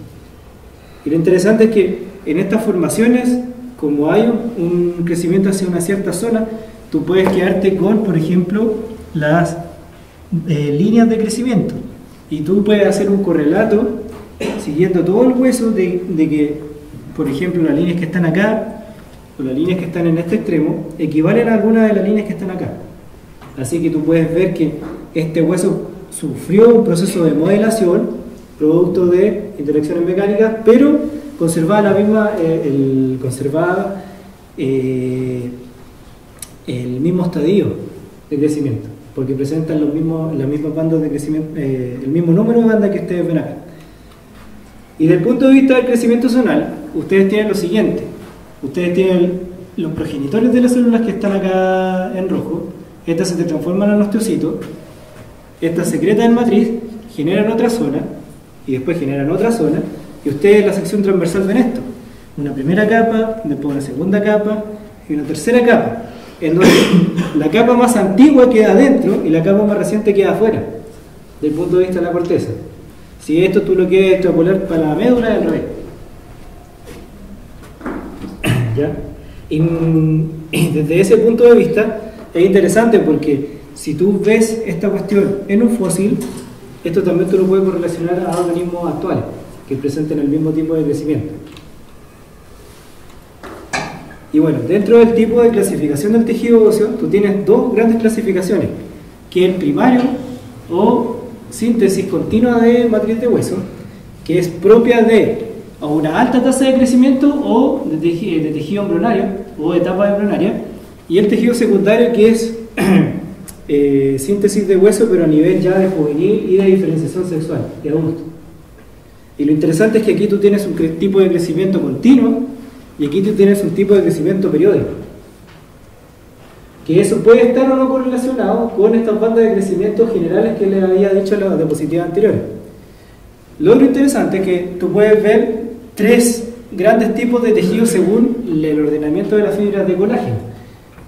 A: Y lo interesante es que en estas formaciones, como hay un crecimiento hacia una cierta zona, tú puedes quedarte con, por ejemplo, las eh, líneas de crecimiento. Y tú puedes hacer un correlato siguiendo todo el hueso de, que, por ejemplo, las líneas que están acá o las líneas que están en este extremo equivalen a algunas de las líneas que están acá. Así que tú puedes ver que este hueso sufrió un proceso de modelación producto de interacciones mecánicas, pero conservaba la misma, eh, el, conservaba eh, el mismo estadio de crecimiento, porque presentan los mismos, las mismas bandas de crecimiento, eh, el mismo número de bandas que ustedes ven acá. Y desde el punto de vista del crecimiento zonal, ustedes tienen lo siguiente, ustedes tienen los progenitores de las células que están acá en rojo, estas se transforman en osteocitos, estas secretan en matriz, generan otra zona, y después generan otra zona, y ustedes la sección transversal ven esto, una primera capa, después una segunda capa y una tercera capa, en donde la capa más antigua queda adentro y la capa más reciente queda afuera, del punto de vista de la corteza. Si esto tú lo quieres extrapolar para la médula, al revés. [CLEARS THROAT] ¿Ya? Y, y desde ese punto de vista es interesante porque si tú ves esta cuestión en un fósil, esto también tú lo puedes correlacionar a organismos actuales que presenten el mismo tipo de crecimiento. Y bueno, dentro del tipo de clasificación del tejido óseo, tú tienes dos grandes clasificaciones, que es el primario o síntesis continua de matriz de hueso, que es propia de una alta tasa de crecimiento o de tejido, de embrionario o de etapa embrionaria, y el tejido secundario que es [CLEARS THROAT] eh, síntesis de hueso pero a nivel ya de juvenil y de diferenciación sexual, de adulto. Y lo interesante es que aquí tú tienes un tipo de crecimiento continuo y aquí tú tienes un tipo de crecimiento periódico. Que eso puede estar o no correlacionado con estas bandas de crecimiento generales que les había dicho en las diapositivas anteriores. Lo otro interesante es que tú puedes ver tres grandes tipos de tejidos según el ordenamiento de las fibras de colágeno.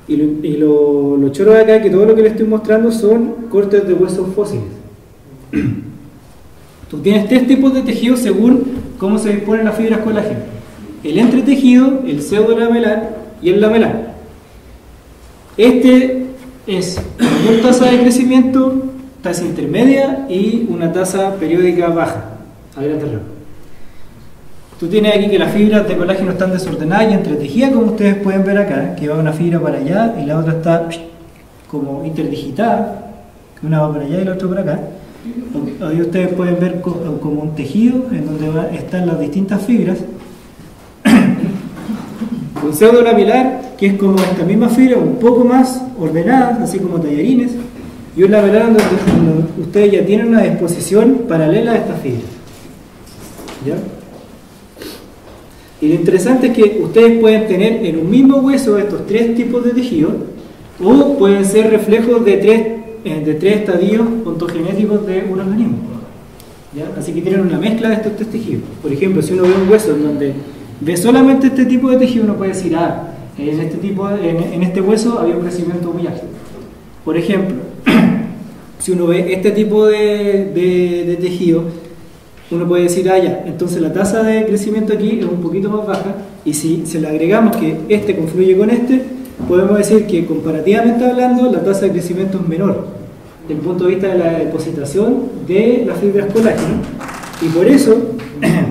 A: Y lo, y lo, lo choro de acá es que todo lo que les estoy mostrando son cortes de huesos fósiles. Tú tienes tres tipos de tejidos según cómo se disponen las fibras colágeno. El entretejido, el pseudolamelar y el lamelar. Este es mayor tasa de crecimiento, tasa intermedia y una tasa periódica baja, a grandes. Tú tienes aquí que las fibras de colágeno están desordenadas y entretejidas, como ustedes pueden ver acá, que va una fibra para allá y la otra está como interdigitada, que una va para allá y la otra para acá. Ahí ustedes pueden ver como un tejido en donde están las distintas fibras. Un pseudo lamelar, que es como esta misma fibra, un poco más ordenadas, así como tallarines, y un lamelar donde ustedes ya tienen una disposición paralela a estas fibras. ¿Ya? Y lo interesante es que ustedes pueden tener en un mismo hueso estos tres tipos de tejidos, o pueden ser reflejos de tres de tres estadios ontogenéticos de un organismo. ¿ya? Así que tienen una mezcla de estos tres tejidos. Por ejemplo, si uno ve un hueso en donde ve solamente este tipo de tejido, uno puede decir, ah, en este, tipo, en, en este hueso había un crecimiento muy ágil. Por ejemplo, [CLEARS THROAT] si uno ve este tipo de, de, de tejido, uno puede decir, ah, ya, entonces la tasa de crecimiento aquí es un poquito más baja, y si se le agregamos que este confluye con este, podemos decir que comparativamente hablando, la tasa de crecimiento es menor desde el punto de vista de la depositación de las fibras colágeno y por eso, [CLEARS THROAT]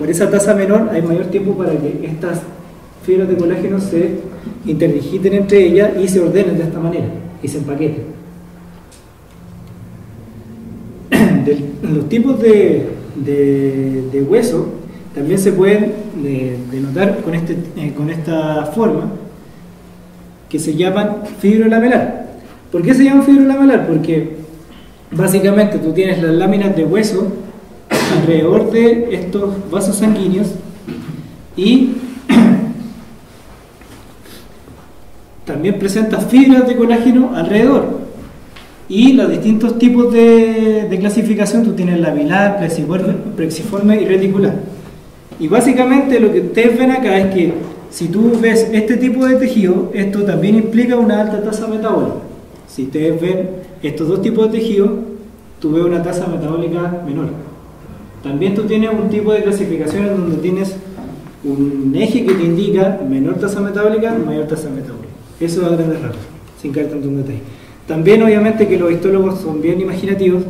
A: por esa tasa menor, hay mayor tiempo para que estas fibras de colágeno se interdigiten entre ellas y se ordenen de esta manera y se empaqueten. [CLEARS THROAT] Los tipos de, hueso también se pueden denotar con, este, eh, con esta forma que se llaman fibrolamelar. ¿Por qué se llama fibrolamelar? Porque básicamente tú tienes las láminas de hueso alrededor de estos vasos sanguíneos y [CLEARS THROAT] también presenta fibras de colágeno alrededor. Y los distintos tipos de, clasificación, tú tienes labilar, plexiforme, plexiforme y reticular. Y básicamente lo que ustedes ven acá es que si tú ves este tipo de tejido, esto también implica una alta tasa metabólica. Si ustedes ven estos dos tipos de tejido, tú ves una tasa metabólica menor. También tú tienes un tipo de clasificación en donde tienes un eje que te indica menor tasa metabólica, mayor tasa metabólica. Eso a grandes rasgos, sin caer tanto en detalle. También obviamente que los histólogos son bien imaginativos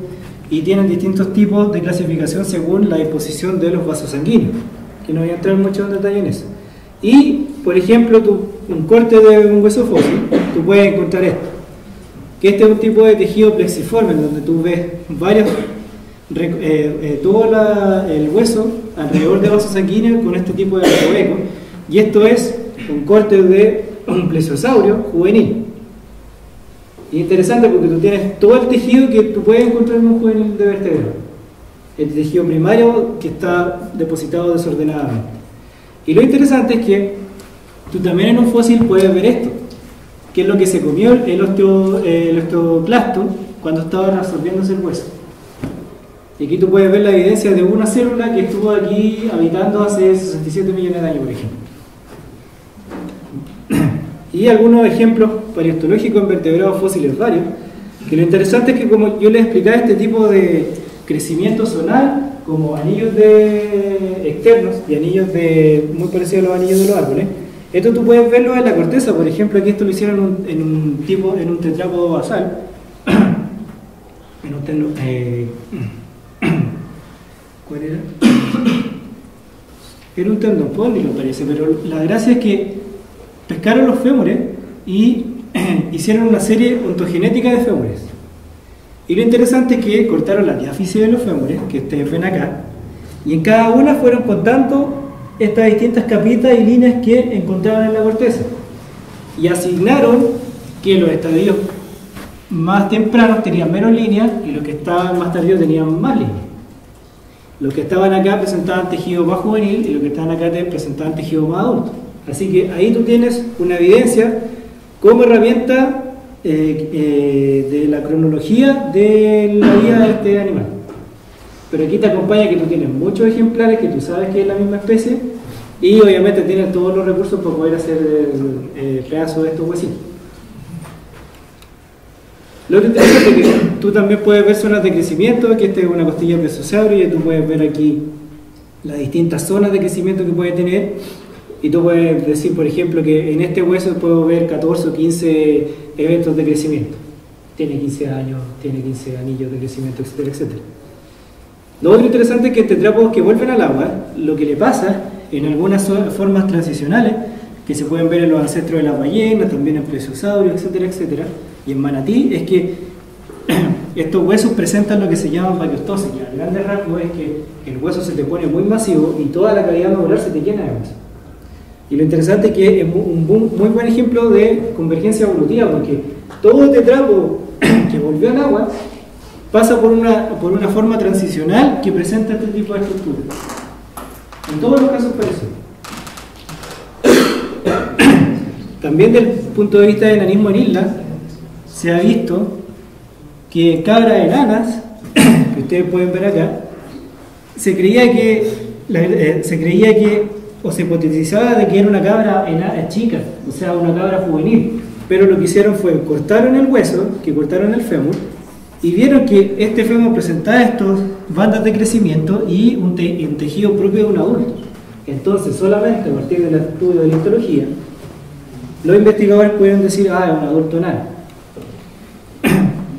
A: y tienen distintos tipos de clasificación según la disposición de los vasos sanguíneos, que no voy a entrar mucho en detalle en eso. Y, por ejemplo, un corte de un hueso fósil, tú puedes encontrar esto, que este es un tipo de tejido plexiforme, donde tú ves varios, eh, eh, todo la, el hueso alrededor de vasos sanguíneos con este tipo de recoveco, y esto es un corte de un plesiosaurio juvenil. Interesante porque tú tienes todo el tejido que tú puedes encontrar en un juvenil de vertebrado. El tejido primario que está depositado desordenadamente. Y lo interesante es que tú también en un fósil puedes ver esto, que es lo que se comió el, osteo, el osteoclasto cuando estaba resolviéndose el hueso. Y aquí tú puedes ver la evidencia de una célula que estuvo aquí habitando hace 67 millones de años, por ejemplo. [CLEARS THROAT] Y algunos ejemplos paleontológicos en vertebrados fósiles varios, que lo interesante es que como yo les explicaba este tipo de crecimiento zonal, como anillos de externos y anillos de muy parecidos a los anillos de los árboles, esto tú puedes verlo en la corteza, por ejemplo, aquí esto lo hicieron en un, en un tipo, en un tetrápodo basal, [CLEARS THROAT] eh, ¿cuál era? [COUGHS] Era un tendopónilo parece, pero la gracia es que pescaron los fémures y [COUGHS] hicieron una serie ontogenética de fémures. Y lo interesante es que cortaron la diáfisis de los fémures, que ustedes ven acá, y en cada una fueron contando estas distintas capitas y líneas que encontraban en la corteza. Y asignaron que los estadios más tempranos tenían menos líneas y los que estaban más tardíos tenían más líneas. Los que estaban acá presentaban tejido más juvenil y los que estaban acá presentaban tejido más adulto. Así que ahí tú tienes una evidencia como herramienta eh, eh, de la cronología de la vida de este animal. Pero aquí te acompaña que tú tienes muchos ejemplares que tú sabes que es la misma especie y obviamente tienes todos los recursos para poder hacer eh, pedazos de estos huesitos. Lo que es que tú también puedes ver zonas de crecimiento, que esta es una costilla mesosaurio y tú puedes ver aquí las distintas zonas de crecimiento que puede tener y tú puedes decir, por ejemplo, que en este hueso puedo ver 14 o 15 eventos de crecimiento. Tiene 15 años, tiene 15 anillos de crecimiento, etcétera, etcétera. Lo otro interesante es que tetrápodos que vuelven al agua, lo que le pasa en algunas formas transicionales, que se pueden ver en los ancestros de las ballenas, también en plesiosaurios, etcétera, etcétera, y en manatí, es que [CLEARS THROAT] estos huesos presentan lo que se llama valiostosis. El grande rasgo es que el hueso se te pone muy masivo y toda la cavidad medular se te llena de hueso. Y lo interesante es que es un muy buen ejemplo de convergencia evolutiva, porque todo este trapo [CLEARS THROAT] que volvió al agua pasa por una, por una forma transicional que presenta este tipo de estructura. En todos los casos parece. [CLEARS THROAT] También desde el punto de vista del enanismo en isla, se ha visto que cabras enanas, [CLEARS THROAT] que ustedes pueden ver acá, se creía que, eh, se creía que o se hipotetizaba de que era una cabra chica, o sea, una cabra juvenil. Pero lo que hicieron fue cortaron el hueso, que cortaron el fémur, y vieron que este fémur presentaba estas bandas de crecimiento y un, tejido propio de un adulto. Entonces, solamente a partir del estudio de la histología, los investigadores pueden decir, ah, es un adulto enano.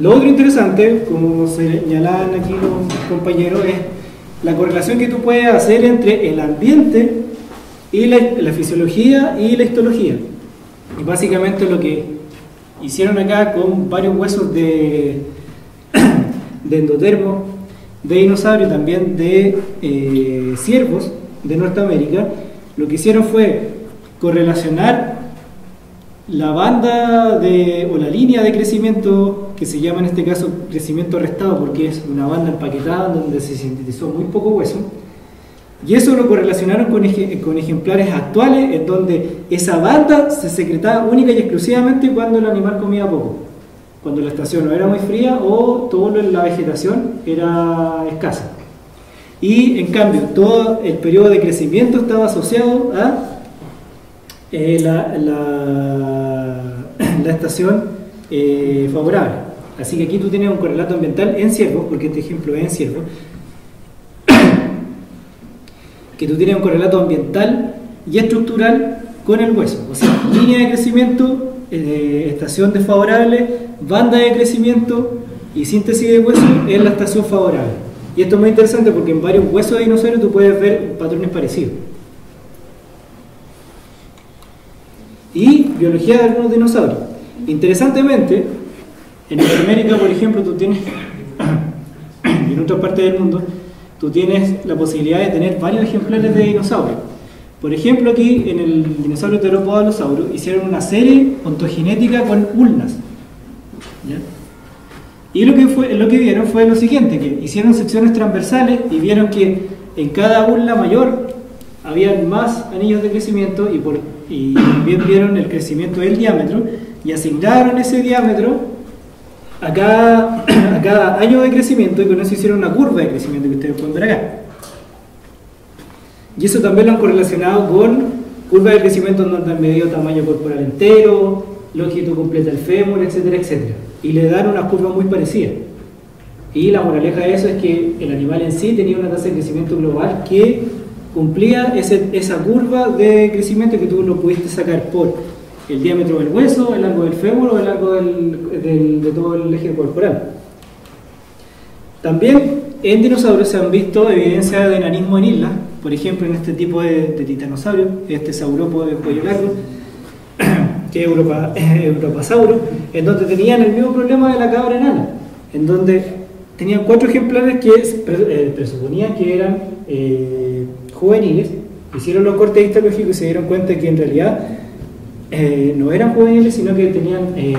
A: Lo otro interesante, como señalaban aquí los compañeros, es la correlación que tú puedes hacer entre el ambiente y la, fisiología y la histología. Y básicamente lo que hicieron acá con varios huesos de, de endotermo, de dinosaurio, también de eh, ciervos de Norteamérica, lo que hicieron fue correlacionar la banda de, o la línea de crecimiento que se llama en este caso crecimiento restado porque es una banda empaquetada donde se sintetizó muy poco hueso. Y eso lo correlacionaron con, con ejemplares actuales en donde esa banda se secretaba única y exclusivamente cuando el animal comía poco, cuando la estación no era muy fría o toda la vegetación era escasa. Y en cambio, todo el periodo de crecimiento estaba asociado a eh, la, la, [CLEARS THROAT] estación eh, favorable. Así que aquí tú tienes un correlato ambiental en ciervos, porque este ejemplo es en ciervos, [COUGHS] que tú tienes un correlato ambiental y estructural con el hueso. O sea, línea de crecimiento, eh, estación desfavorable, banda de crecimiento y síntesis de hueso en la estación favorable. Y esto es muy interesante porque en varios huesos de dinosaurios tú puedes ver patrones parecidos. Y biología de algunos dinosaurios. Interesantemente, en Norteamérica, por ejemplo, tú tienes, y [COUGHS] en otras partes del mundo, tú tienes la posibilidad de tener varios ejemplares de dinosaurios. Por ejemplo, aquí en el dinosaurio Teropodalosaurus hicieron una serie ontogenética con ulnas. Y lo que, fue, lo que vieron fue lo siguiente, que hicieron secciones transversales y vieron que en cada ulna mayor había más anillos de crecimiento y, por, y también vieron el crecimiento del diámetro y asignaron ese diámetro a cada, [CLEARS THROAT] a cada año de crecimiento y con eso hicieron una curva de crecimiento que ustedes pueden ver acá. Y eso también lo han correlacionado con curva de crecimiento donde han medido tamaño corporal entero, longitud completa del fémur, etcétera, etcétera. Y le dan una curva muy parecida. Y la moraleja de eso es que el animal en sí tenía una tasa de crecimiento global que cumplía ese, esa curva de crecimiento que tú lo pudiste sacar por el diámetro del hueso, el largo del fémur o el largo de todo el eje corporal. También en dinosaurios se han visto evidencia de enanismo en islas, por ejemplo en este tipo de, titanosaurio, este saurópodo de cuello largo, [CLEARS THROAT] que es Europa, Europasauro, en donde tenían el mismo problema de la cabra enana, en donde tenían cuatro ejemplares que eh, presuponían que eran eh, juveniles, hicieron los cortes histológicos y se dieron cuenta que en realidad eh, no eran juveniles, sino que tenían, eh,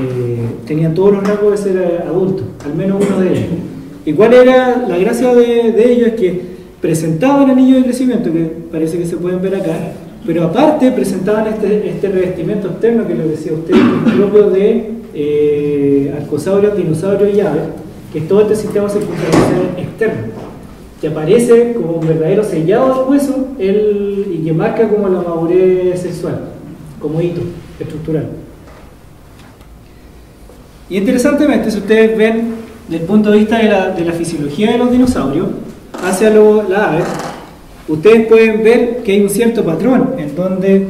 A: tenían todos los rasgos de ser eh, adultos, al menos uno de ellos. ¿Y cuál era la gracia de, ellos? Es que presentaban anillo de crecimiento, que parece que se pueden ver acá, pero aparte presentaban este, este revestimiento externo que les decía a ustedes, propio de eh, arcosaurios, dinosaurios y aves, que es todo este sistema circunferencial externo, que aparece como un verdadero sellado del hueso el, y que marca como la madurez sexual como hito estructural. Y interesantemente, si ustedes ven desde el punto de vista de la, fisiología de los dinosaurios hacia lo, la ave, ustedes pueden ver que hay un cierto patrón en donde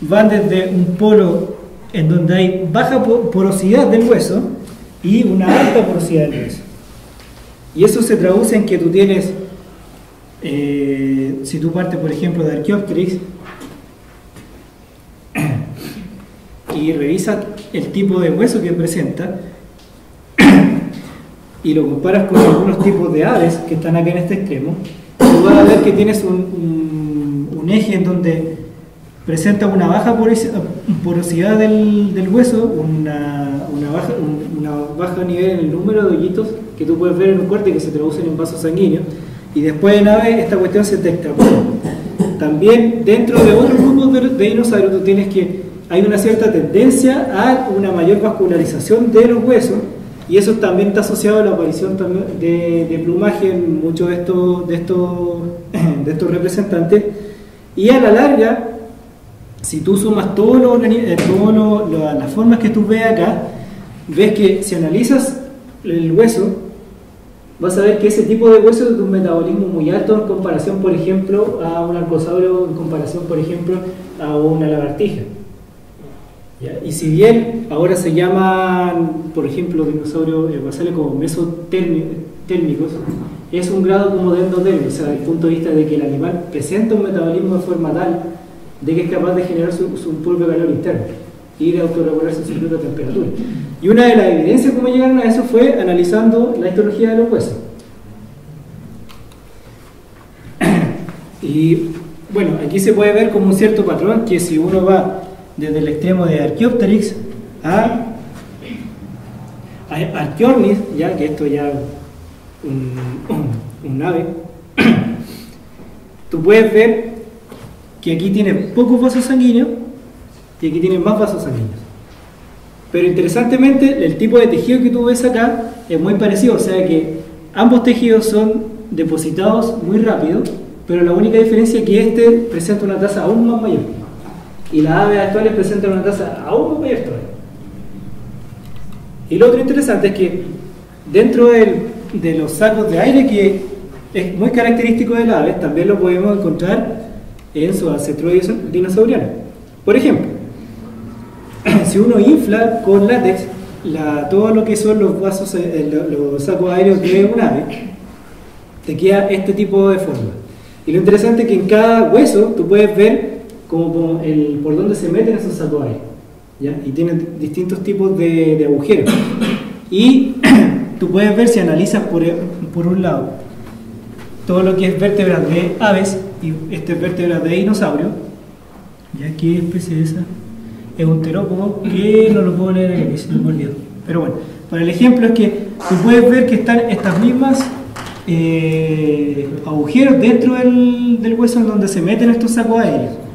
A: van desde un polo en donde hay baja porosidad del hueso y una alta porosidad del hueso. Y eso se traduce en que tú tienes, eh, si tú partes por ejemplo de Archaeopteryx, y revisa el tipo de hueso que presenta y lo comparas con algunos tipos de aves que están acá en este extremo, tú vas a ver que tienes un, un, eje en donde presenta una baja porosidad del, del hueso, una, una, baja, una baja nivel en el número de hoyitos que tú puedes ver en un corte que se traducen en vasos sanguíneos, y después en aves esta cuestión se te extrapola. También dentro de otros grupos de, de dinosaurios tú tienes que hay una cierta tendencia a una mayor vascularización de los huesos y eso también está asociado a la aparición de, plumaje en muchos de estos, de, estos, [CLEARS THROAT] de estos representantes. Y a la larga si tú sumas todas eh, las formas que tú ves acá ves que si analizas el hueso vas a ver que ese tipo de hueso es un metabolismo muy alto en comparación por ejemplo a un arcosaurio en comparación por ejemplo a una lagartija y si bien ahora se llaman, por ejemplo, dinosaurios eh, basales como mesotérmicos, es un grado como de endotermia, o sea, desde el punto de vista de que el animal presenta un metabolismo de forma tal de que es capaz de generar su, propio calor interno y de autorregularse su propia temperatura. Y una de las evidencias como llegaron a eso fue analizando la histología de los huesos. Y bueno, aquí se puede ver como un cierto patrón que si uno va desde el extremo de Archaeopteryx a, a- Artiornis, ya que esto ya un, un ave, tú puedes ver que aquí tiene pocos vasos sanguíneos y aquí tiene más vasos sanguíneos. Pero interesantemente, el tipo de tejido que tú ves acá es muy parecido, o sea que ambos tejidos son depositados muy rápido, pero la única diferencia es que este presenta una tasa aún más mayor y las aves actuales presentan una tasa aún mayor todavía. Y lo otro interesante es que dentro del- de los sacos de aire, que es muy característico de las aves, también lo podemos encontrar en sus ancestros dinos- dinosaurianos. Por ejemplo, [CLEARS THROAT] si uno infla con látex la- todo lo que son los vasos, eh, lo- los sacos aéreos de un ave, te queda este tipo de forma. Y lo interesante es que en cada hueso tú puedes ver como, el, por dónde se meten esos aéreos. ¿ya? Y tienen distintos tipos de, agujeros. Y [CLEARS THROAT] tú puedes ver si analizas por, por un lado todo lo que es vértebras de aves y este es vértebras de dinosaurio. ¿Ya qué especie es esa? Es un terópodo que no lo puedo leer aquí, se me olvidó. Pero bueno, para el ejemplo es que tú puedes ver que están estas mismas eh, agujeros dentro del, del hueso en donde se meten estos sacos aéreos.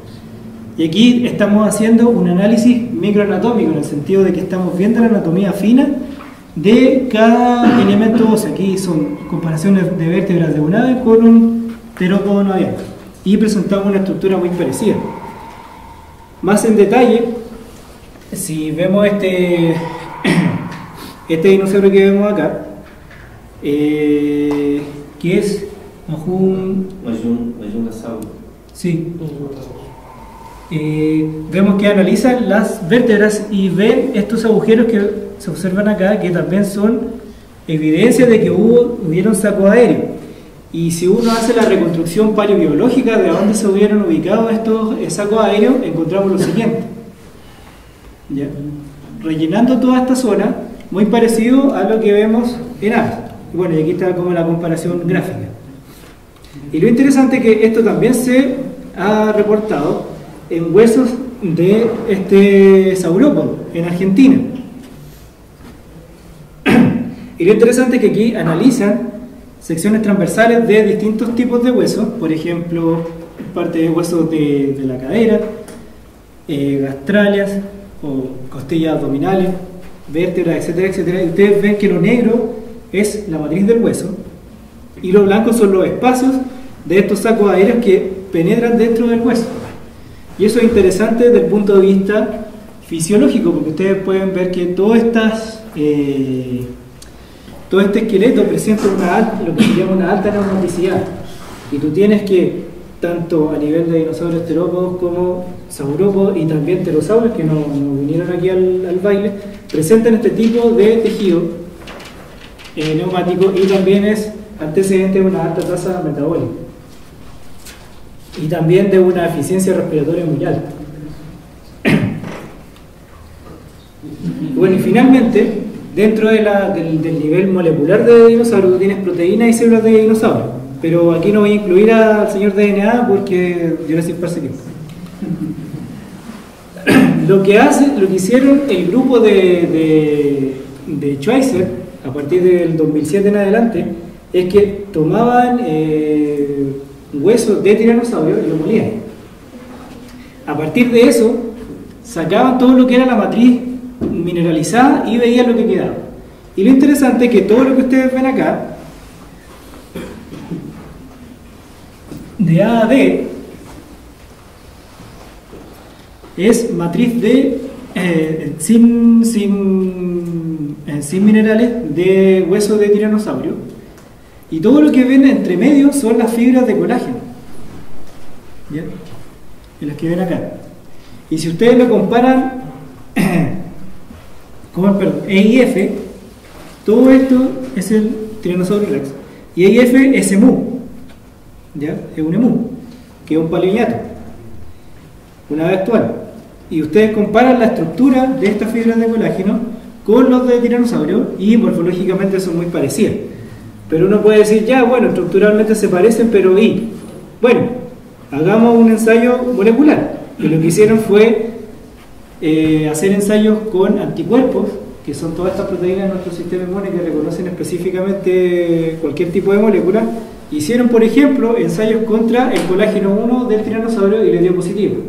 A: Y aquí estamos haciendo un análisis microanatómico, en el sentido de que estamos viendo la anatomía fina de cada elemento óseo. Aquí son comparaciones de vértebras de un ave con un terópodo no abierto. Y presentamos una estructura muy parecida. Más en detalle, si vemos este, este dinosaurio que vemos acá, eh, que es un,
E: Majun, Majungasaurio.
A: sí, eh, vemos que analizan las vértebras y ven estos agujeros que se observan acá, que también son evidencia de que hubo, hubieron saco aéreo. Y si uno hace la reconstrucción paleobiológica de dónde se hubieran ubicado estos eh, sacos aéreos, encontramos lo siguiente. Rellenando toda esta zona, muy parecido a lo que vemos en aves. Bueno, y aquí está como la comparación gráfica. Y lo interesante es que esto también se ha reportado en huesos de este saurópodo en Argentina. [CLEARS THROAT] Y lo interesante es que aquí analizan secciones transversales de distintos tipos de huesos, por ejemplo, parte de huesos de, la cadera, eh, gastralias o costillas abdominales, vértebras, etcétera, etcétera. Y ustedes ven que lo negro es la matriz del hueso y lo blanco son los espacios de estos sacos aéreos que penetran dentro del hueso. Y eso es interesante desde el punto de vista fisiológico, porque ustedes pueden ver que todas estas, eh, todo este esqueleto presenta una, al- lo que se llama una alta neumaticidad. Y tú tienes que, tanto a nivel de dinosaurios terópodos como saurópodos y también pterosaurios, que no, vinieron aquí al, al baile, presentan este tipo de tejido eh, neumático y también es antecedente de una alta tasa metabólica y también de una eficiencia respiratoria muy alta. Bueno, y finalmente, dentro del, nivel molecular de dinosaurio, tú tienes proteínas y células de dinosaurio. Pero aquí no voy a incluir al señor DNA porque Jurassic Park se equivocó. Lo que hace, lo que hicieron el grupo de, de, de a partir del 2007 en adelante, es que tomaban eh, huesos de tiranosaurio y lo molían. A partir de eso, sacaban todo lo que era la matriz mineralizada y veían lo que quedaba. Y lo interesante es que todo lo que ustedes ven acá, de A a D, es matriz de eh, sin, sin, eh, sin minerales de hueso de tiranosaurio y todo lo que ven entre medio son las fibras de colágeno ¿ya? y las que ven acá y si ustedes lo comparan [CLEARS THROAT] con perdón, E y F todo esto es el tiranosaurio rex y E y F es emu ¿ya? es un emu que es un paleoñato una vez actual. Y ustedes comparan la estructura de estas fibras de colágeno con los de tiranosaurio y morfológicamente son muy parecidas. Pero uno puede decir, ya, bueno, estructuralmente se parecen, pero ¿y? Bueno, hagamos un ensayo molecular. Y lo que hicieron fue eh, hacer ensayos con anticuerpos que son todas estas proteínas de nuestro sistema inmune que reconocen específicamente cualquier tipo de molécula, hicieron, por ejemplo, ensayos contra el colágeno 1 del tiranosaurio y le dio positivo.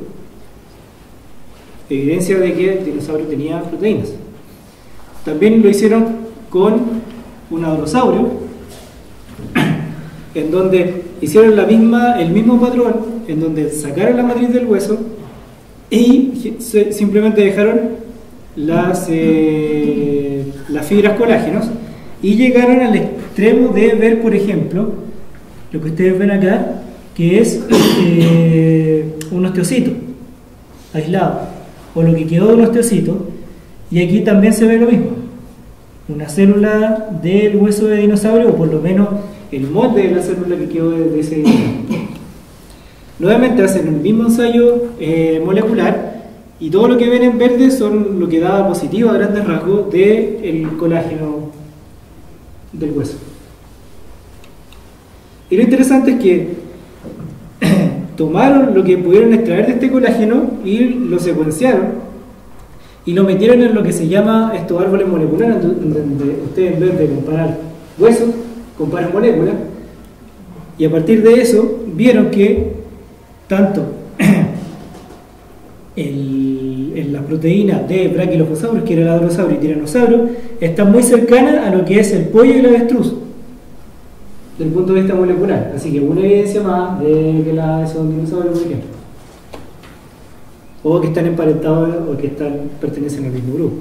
A: Evidencia de que el dinosaurio tenía proteínas. También lo hicieron con un adrosaurio, en donde hicieron la misma, el mismo patrón, en donde sacaron la matriz del hueso y simplemente dejaron las, eh, las fibras colágenos y llegaron al extremo de ver, por ejemplo, lo que ustedes ven acá, que es eh, un osteocito aislado, o lo que quedó de un osteocito, y aquí también se ve lo mismo, una célula del hueso de dinosaurio, o por lo menos el molde de la célula que quedó de, de ese. [COUGHS] Nuevamente hacen el mismo ensayo eh, molecular y todo lo que ven en verde son lo que daba positivo a grandes rasgos del colágeno del hueso. Y lo interesante es que [COUGHS] tomaron lo que pudieron extraer de este colágeno y lo secuenciaron y lo metieron en lo que se llama estos árboles moleculares, donde ustedes en vez de comparar huesos, comparan moléculas, y a partir de eso vieron que tanto [CLEARS THROAT] el, en las proteínas de Brachiosaurus, que era el hadrosaurio y tiranosaurio, están muy cercanas a lo que es el pollo y el avestruz, desde el punto de vista molecular. Así que una evidencia más de que la, son dinosaurios. O que están emparentados o que están, pertenecen al mismo grupo.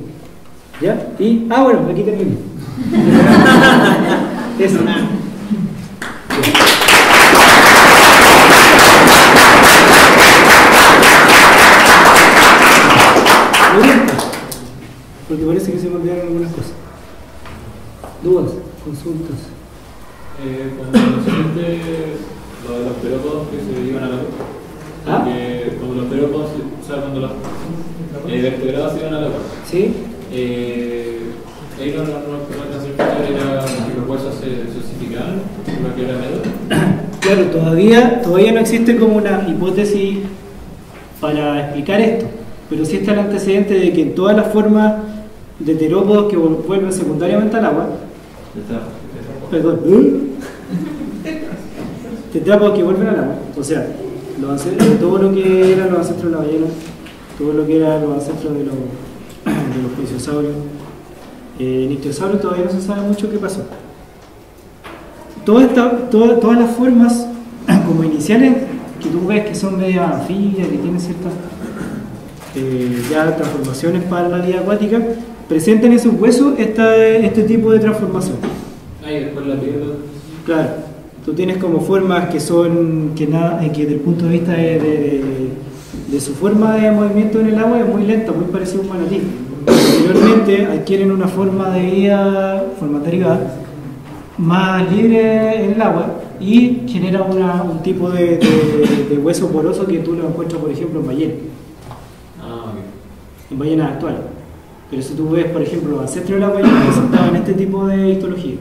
A: ¿Ya? Y, ah, bueno, aquí termino. [LAUGHS] Eso. Preguntas, porque parece que se me olvidaron algunas cosas. Dudas, consultas.
C: Eh, cuando mencionaste lo de los terópodos que se iban a la luz,
A: ¿Ah?
C: que cuando los terópodos, o sea, cuando los eh, vertebrados se iban a la luz,
A: ¿Sí?
C: eh, ahí no, no, no, no se se osificaban, lo que era médula. [COUGHS]
A: Claro, todavía, todavía no existe como una hipótesis para explicar esto, pero sí está el antecedente de que en todas las formas de terópodos que vuelven secundariamente al agua, perdón, tetrápodos que vuelven al agua, o sea, los todo lo que eran los ancestros de la ballena, todo lo que eran los ancestros de los, [COUGHS] de los plesiosaurios, eh, todavía no se sabe mucho qué pasó. Toda esta- toda- todas las formas [CLEARS THROAT] como iniciales que tú ves que son media anfibias, que tienen ciertas eh, ya transformaciones para la vida acuática, presentan en sus huesos esta- este tipo de transformación.
C: Ah, y después la piel.
A: Claro, tú tienes como formas que son, que nada, eh, que desde el punto de vista de, de- de su forma de movimiento en el agua es muy lenta, muy parecido a un manatí. Posteriormente adquieren una forma de vida, forma derivada, más libre en el agua y genera una- un tipo de, de- de hueso poroso que tú lo encuentras, por ejemplo, en ballenas,
C: Ah,
A: en ballenas actuales. Pero si tú ves, por ejemplo, los ancestros de la ballena presentaban este tipo de histología.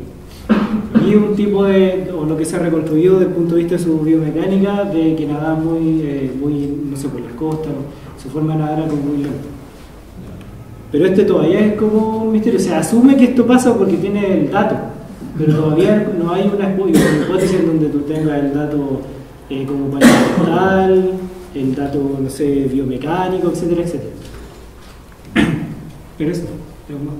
A: Y un tipo de, o lo que se ha reconstruido desde el punto de vista de su biomecánica, de que nadaban muy, eh, muy no sé, por las costas, su forma de nadar era como muy lenta. Pero este todavía es como un misterio. Se asume que esto pasa porque tiene el dato, pero todavía no hay una hipó- una hipótesis en donde tú tengas el dato eh, como paleomental, el dato, no sé, biomecánico, etcétera, etcétera. Pero eso, es más.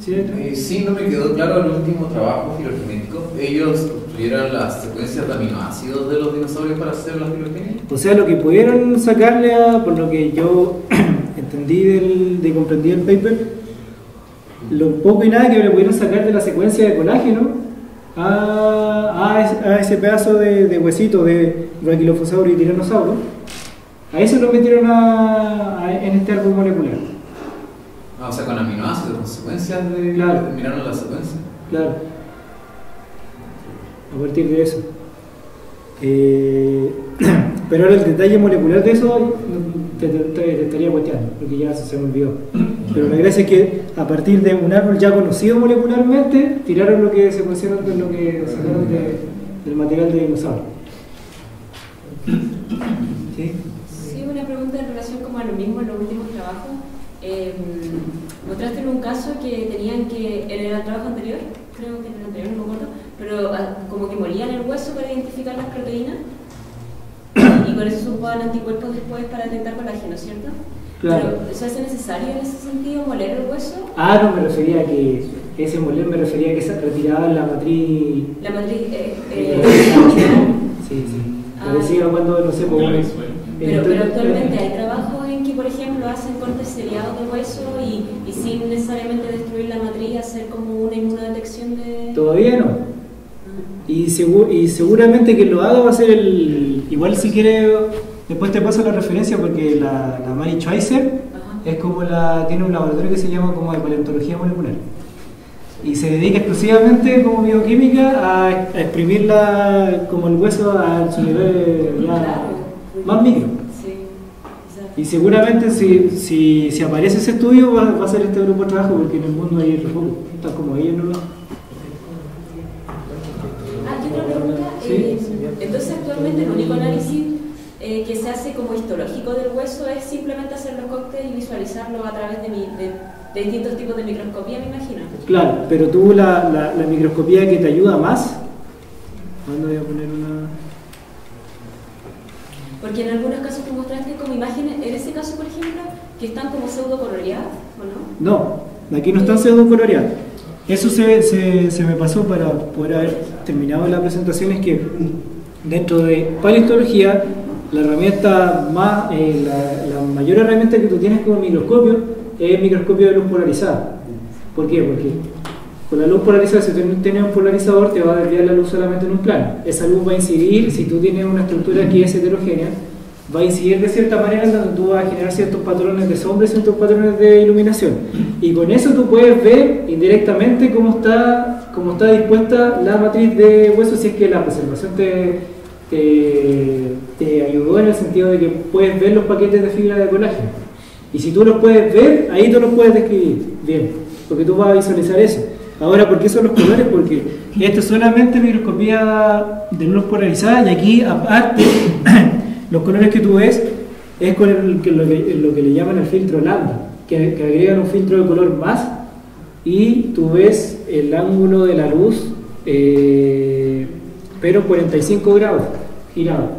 A: ¿Sí?
E: Eh, sí, no me quedó claro el último trabajo filogenético. Ellos construyeron las secuencias de aminoácidos de los dinosaurios para hacer la filogenia.
A: O sea, lo que pudieron sacarle a, por lo que yo [CLEARS THROAT] entendí del, de comprendí el paper, lo poco y nada que le pudieron sacar de la secuencia de colágeno a, a, ese, a ese pedazo de, de huesito de Brachiophosaurio y Tiranosaurio, a eso lo metieron a- a- en este árbol molecular.
E: Ah, o sea, con aminoácidos, con secuencias de.
A: Claro.
E: Miraron la secuencia.
A: Claro. A partir de eso. Eh, [CLEARS THROAT] [COUGHS] [COUGHS] pero ahora el detalle molecular de eso te, te- te- te estaría cuestionando, porque ya se me olvidó. Pero la gracia es que a partir de un árbol ya conocido molecularmente, tiraron lo que se pusieron de lo que sacaron de- del material de dinosaurio. ¿Sí?
F: Sí, una pregunta en relación como a lo mismo en los últimos trabajos. Eh, mostraste en un caso que tenían que, en el trabajo anterior, creo que en el anterior, no me acuerdo, pero ah, como que molían el hueso para identificar las proteínas y con eso se ocupaban anticuerpos después para detectar colágeno, ¿cierto?
D: Claro.
F: Pero, ¿Eso es necesario en ese sentido, moler el hueso?
A: Ah, no, me refería a que ese moler me refería a que se retiraba la matriz.
F: La matriz... Eh,
A: eh,
F: eh,
A: sí, sí.
F: Ah.
A: Decía cuando, no sé, pues, bueno,
F: pero, pero actualmente hay trabajos en que, por ejemplo, hacen cortes seriados de hueso y, y sin necesariamente destruir la matriz, hacer como una inmunodetección de...
A: Todavía no. Y, segu- y seguramente que lo haga va a ser el. Igual si quiere, después te paso la referencia porque la, la Mary Schweitzer
F: Ajá.
A: es como la. tiene un laboratorio que se llama como de paleontología molecular. Y se dedica exclusivamente como bioquímica a, a exprimirla como el hueso a su nivel más micro. Y seguramente si, si, si aparece ese estudio va, va a ser este grupo de trabajo porque en el mundo hay re poco. Tal como ellos no lo
F: Ah, y otra pregunta.
A: Sí.
F: eh, entonces, actualmente el único análisis eh, que se hace como histológico del hueso es simplemente hacer los cócteles y visualizarlo a través de, mi- de, de distintos tipos de microscopía, me imagino.
A: Claro, pero tú la, la, la microscopía que te ayuda más. ¿Cuándo voy a poner una.?
F: Porque en algunos casos tú mostraste como imágenes, en ese caso, por ejemplo, que están como pseudo coloreadas, ¿o no?
A: No, aquí no están pseudo coloreadas. Eso se, se, se me pasó para poder haber terminado la presentación. Es que dentro de paleontología, la herramienta más, eh, la, la mayor herramienta que tú tienes como microscopio es el microscopio de luz polarizada. ¿Por qué? Porque con la luz polarizada, si tú tienes un polarizador, te va a desviar la luz solamente en un plano. Esa luz va a incidir, si tú tienes una estructura que es heterogénea, va a incidir de cierta manera en donde tú vas a generar ciertos patrones de sombra y ciertos patrones de iluminación. Y con eso tú puedes ver indirectamente cómo está, cómo está dispuesta la matriz de hueso si es que la preservación te, te, ayudó en el sentido de que puedes ver los paquetes de fibra de colágeno. Y si tú los puedes ver, ahí tú los puedes describir bien, porque tú vas a visualizar eso. Ahora, ¿por qué son los colores? Porque esto es solamente microscopía de luz polarizada y aquí, aparte, [COUGHS] los colores que tú ves es con lo, que, lo que le llaman el filtro lambda, que, que agregan un filtro de color más y tú ves el ángulo de la luz, eh, pero 45 grados girado.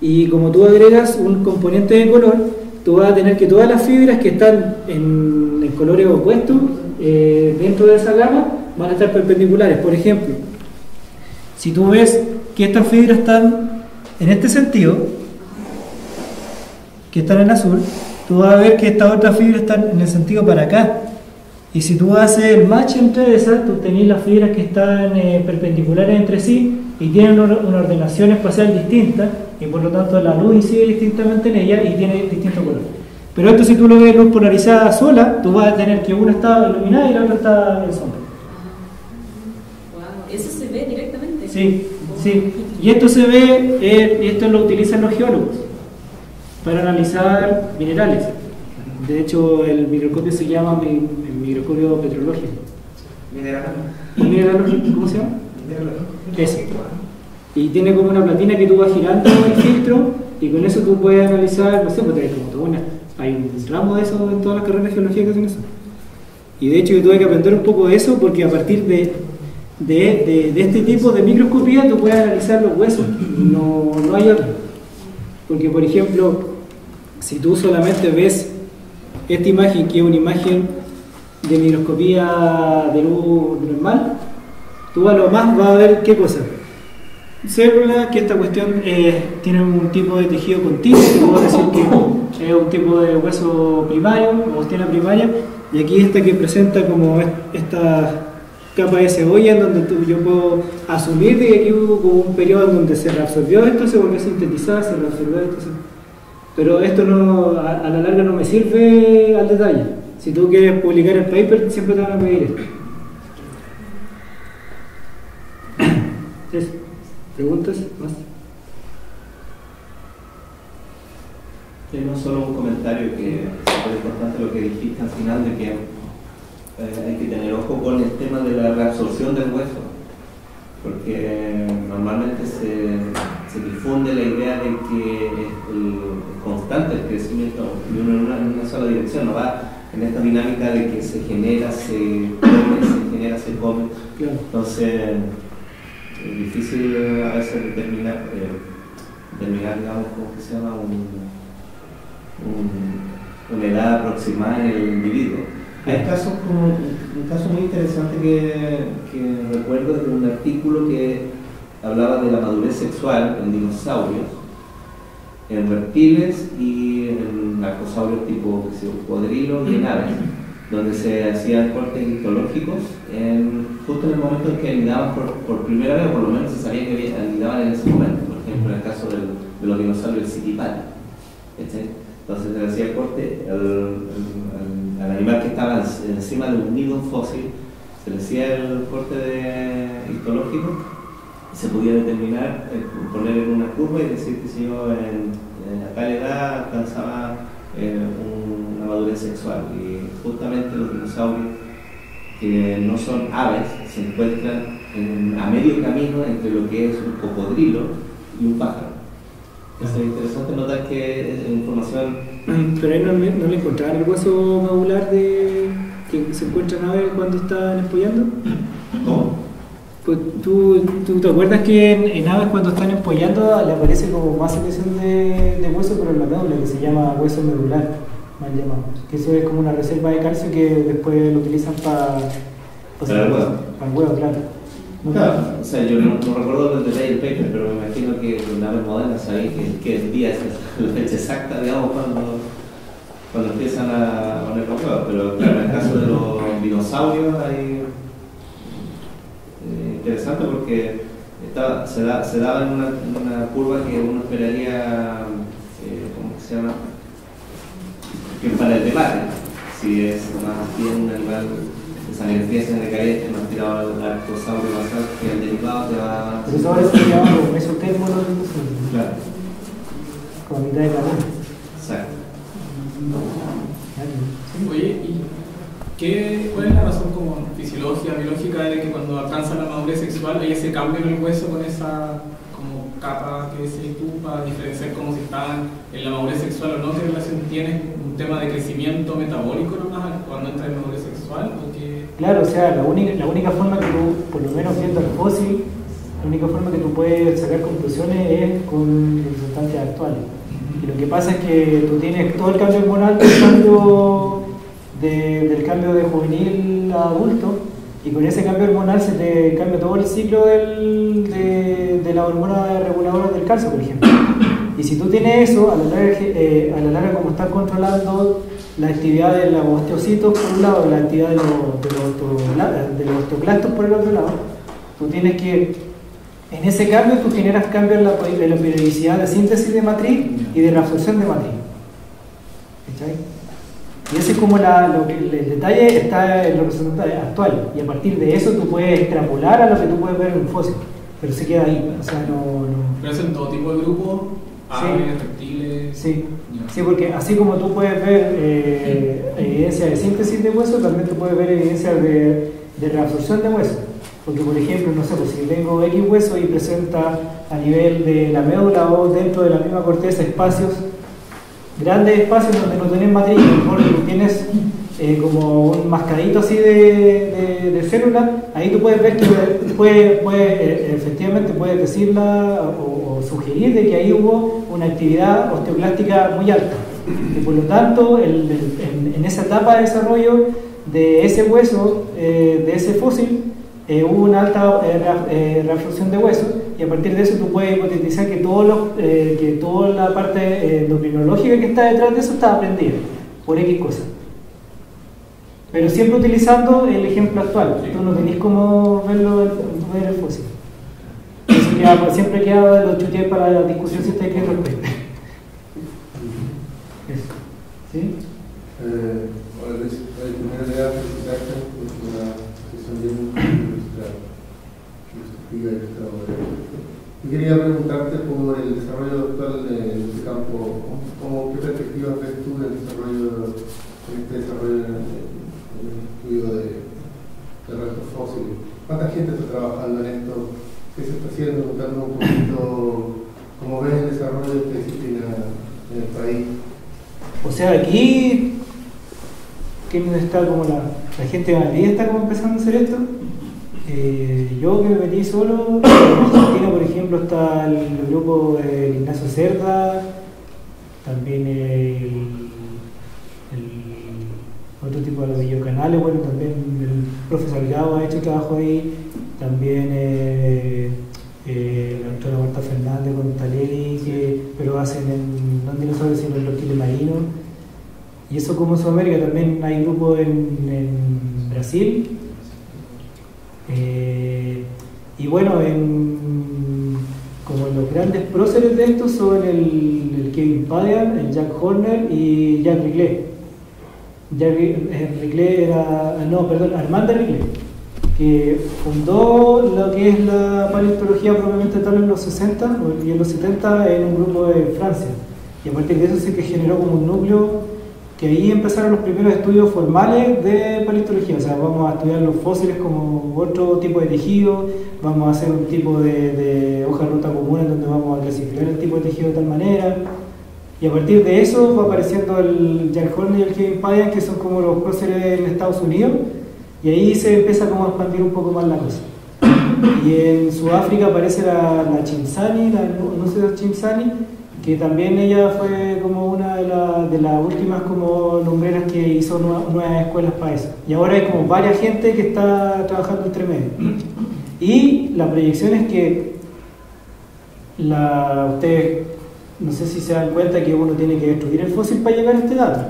A: Y como tú agregas un componente de color, tú vas a tener que todas las fibras que están en, en colores opuestos eh, dentro de esa gama van a estar perpendiculares. Por ejemplo, si tú ves que estas fibras están en este sentido, que están en azul, tú vas a ver que estas otras fibras están en el sentido para acá. Y si tú haces el match entre esas, tú tenés las fibras que están eh, perpendiculares entre sí y tienen una, ordenación espacial distinta y por lo tanto la luz incide distintamente en ella y tiene distinto color. Pero esto si tú lo ves luz polarizada sola, tú vas a tener que una está iluminada y la otra está en sombra.
F: Wow. Eso se ve directamente.
A: Sí, sí. Y esto se ve, eh, y esto lo utilizan los geólogos para analizar minerales. De hecho, el microscopio se llama mi- el microscopio petrológico. ¿Y mineralógico? ¿Cómo se llama? Ese. Y tiene como una platina que tú vas girando el filtro y con eso tú puedes analizar, no sé, pues hay como una- hay un ramo de eso en todas las carreras de geología que hacen eso. Y de hecho yo tuve que aprender un poco de eso porque a partir de, de, de- de este tipo de microscopía tú puedes analizar los huesos, no, no hay otro. Porque por ejemplo, si tú solamente ves esta imagen que es una imagen de microscopía de luz normal, tú a lo más vas a ver qué cosa. Células, que esta cuestión eh, tiene un tipo de tejido continuo, que puedo decir que es un tipo de hueso primario, o osteana primaria, y aquí esta que presenta como es- esta capa de cebolla, en donde tú- yo puedo asumir de que aquí hubo un periodo en donde se reabsorbió esto, se volvió a sintetizar, se reabsorbió esto, se- pero esto no, a, la larga no me sirve al detalle. Si tú quieres publicar el paper, siempre te van a pedir esto. [COUGHS] ¿Preguntas más?
G: Solo un comentario que es importante lo que dijiste al final de que eh, hay que tener ojo con el tema de la reabsorción del hueso, porque normalmente se, se difunde la idea de que es el, constante el crecimiento y uno en una, en una sola dirección, no va en esta dinámica de que se genera, se come, se genera, se come.
A: Claro.
G: Entonces, es difícil eh, a veces determinar, eh, determinar digamos, ¿cómo que se llama? Un, un- una edad aproximada en el individuo. Hay casos como, un caso muy interesante que, que recuerdo de un artículo que hablaba de la madurez sexual en dinosaurios, en reptiles y en arcosaurios tipo cocodrilo y en aves, donde se hacían cortes histológicos justo en el momento en que anidaban por, por primera vez, o por lo menos se sabía que anidaban en ese momento. Por ejemplo, en el caso del- de los dinosaurios, el sitipal. ¿cachai? Entonces se hacía el corte al, al- al animal que estaba en- encima de un nido fósil, se le hacía el corte de, histológico se podía determinar, eh, poner en una curva y decir que si yo en, en a tal edad alcanzaba eh, un- una madurez sexual. Y justamente los dinosaurios que no son aves se encuentran en- a medio camino entre lo que es un cocodrilo y un pájaro. Es interesante notar que es información [CLEARS THROAT]
A: Pero ahí no, le- no le encontraban el hueso medular de que se encuentran a ver cuando están empollando.
G: ¿Cómo?
A: Pues tú, tú te acuerdas que en, en aves cuando están empollando le aparece como más secreción de, de hueso, pero en la médula, que se llama hueso medular, mal llamado. Que eso es como una reserva de calcio que después lo utilizan para
G: Para el huevo.
A: Para el huevo, claro. ¿No?
G: Claro, o sea, yo no, no recuerdo el detalle del paper, pero me imagino que en aves modernas sabéis que, que el día es la fecha exacta, digamos, cuando, cuando empiezan a poner los huevos. Pero claro, en el caso de los dinosaurios hay interesante porque estaba- se, da, se daba en una, en una curva que uno esperaría, eh, ¿cómo que se llama? Que para el debate, si es más bien un animal de sangre fría, sangre caliente, más tirado al arcosaurio basal que el derivado te va
A: Por eso ahora se llama como los dinosaurios,
G: Claro,
A: como mitad de carbono.
G: exacto.
A: Claro.
H: Oye, ¿y qué, cuál es la razón como fisiológica, biológica de que cuando alcanza la madurez sexual hay ese cambio en el hueso con esa como capa que decís tú para diferenciar como si estaban en la madurez sexual o no? ¿Qué relación tiene un tema de crecimiento metabólico nomás cuando entra en madurez sexual? ¿O qué?
A: Claro, o sea, la única, la única forma que tú, por lo menos viendo el fósil, la única forma que tú puedes sacar conclusiones es con los sustancias actuales. Y lo que pasa es que tú tienes todo el cambio hormonal cambio de, del cambio de juvenil a adulto, y con ese cambio hormonal se te cambia todo el ciclo del, de, de la hormona reguladora del calcio, por ejemplo. Y si tú tienes eso, a la larga, eh, a la larga como estás controlando la actividad de los osteocitos por un lado y la actividad de los, de los, osteoclastos por el otro lado, tú tienes que, en ese cambio tú generas cambios en la, en la periodicidad de síntesis de matriz y de reabsorción de matriz. ¿Cachai? Y ese es como la, lo que, el detalle está en lo representante actual. Y a partir de eso tú puedes extrapolar a lo que tú puedes ver en un fósil. Pero se queda ahí. O sea, no, no-
H: ¿Pero es en todo tipo de grupos?
A: Sí.
H: Aves, reptiles.
A: Sí. Sí, porque así como tú puedes ver eh, evidencia de síntesis de hueso, también tú puedes ver evidencia de, de reabsorción de hueso. Porque, por ejemplo, no sé, pues, si tengo X hueso y presenta a nivel de la médula o dentro de la misma corteza espacios, grandes espacios donde no tenés matriz, lo tienes eh, como un mascadito así de, de, célula, ahí tú puedes ver que puede, puede, eh, efectivamente puedes decirla o, sugerir de que ahí hubo una actividad osteoclástica muy alta. Por lo tanto, en, esa etapa de desarrollo de ese hueso, eh, de ese fósil, hubo una alta eh, reabsorción de hueso y a partir de eso tú puedes hipotetizar que, todos los, eh, que toda la parte endocrinológica que está detrás de eso está aprendida por X cosa. Pero siempre utilizando el ejemplo actual. Tú no tenés cómo verlo ver el fósil. Eso queda- pues, siempre queda los chutés para la discusión si usted quiere respecto. Eso. ¿Sí?
I: Eh, Oye, primero le voy a felicitarte por una sesión bien ilustrada. Yo quería preguntarte por el desarrollo actual de este campo, ¿cómo, ¿qué perspectivas ves tú del desarrollo, en este desarrollo en el, estudio de, de restos fósiles? ¿Cuánta gente está trabajando en esto? ¿Qué se está haciendo? Un poquito cómo ves el desarrollo de esta disciplina en el país.
A: O sea, aquí ¿quién está como la, la gente de Madrid está como empezando a hacer esto? Eh, yo que me metí solo, en Argentina por ejemplo está el grupo de Ignacio Cerda, también el, otro tipo de videocanales, bueno también el profesor Salgado ha hecho trabajo ahí, también eh, eh, la doctora Marta Fernández con Taleri, que, pero hacen en, no en dinosaurios sino en reptiles marinos. Y eso como Sudamérica, también hay grupos en, en Brasil. Eh, y bueno, en, como los grandes próceres de esto son el, Kevin Padian, el Jack Horner y Jack Riclet. Jack eh, Riclet era, no, perdón, Armand Riclet, que fundó lo que es la paleontología propiamente tal en los 60 y en los 70 en un grupo de Francia. Y a partir de eso sí que generó como un núcleo que ahí empezaron los primeros estudios formales de paleontología, o sea, vamos a estudiar los fósiles como otro tipo de tejido, vamos a hacer un tipo de, de hoja de ruta común en donde vamos a clasificar el tipo de tejido de tal manera, y a partir de eso va apareciendo el Jack Horner y el Kevin Payas, que son como los próceres en Estados Unidos, y ahí se empieza como a expandir un poco más la cosa. Y en Sudáfrica aparece la, la Chimsani, la, no sé si Chimsani, que también ella fue como una de, la, de las últimas como lumbreras que hizo nuevas, escuelas para eso. Y ahora hay como varias gente que está trabajando entre medio. Y la proyección es que la, ustedes no sé si se dan cuenta que uno tiene que destruir el fósil para llegar a este dato.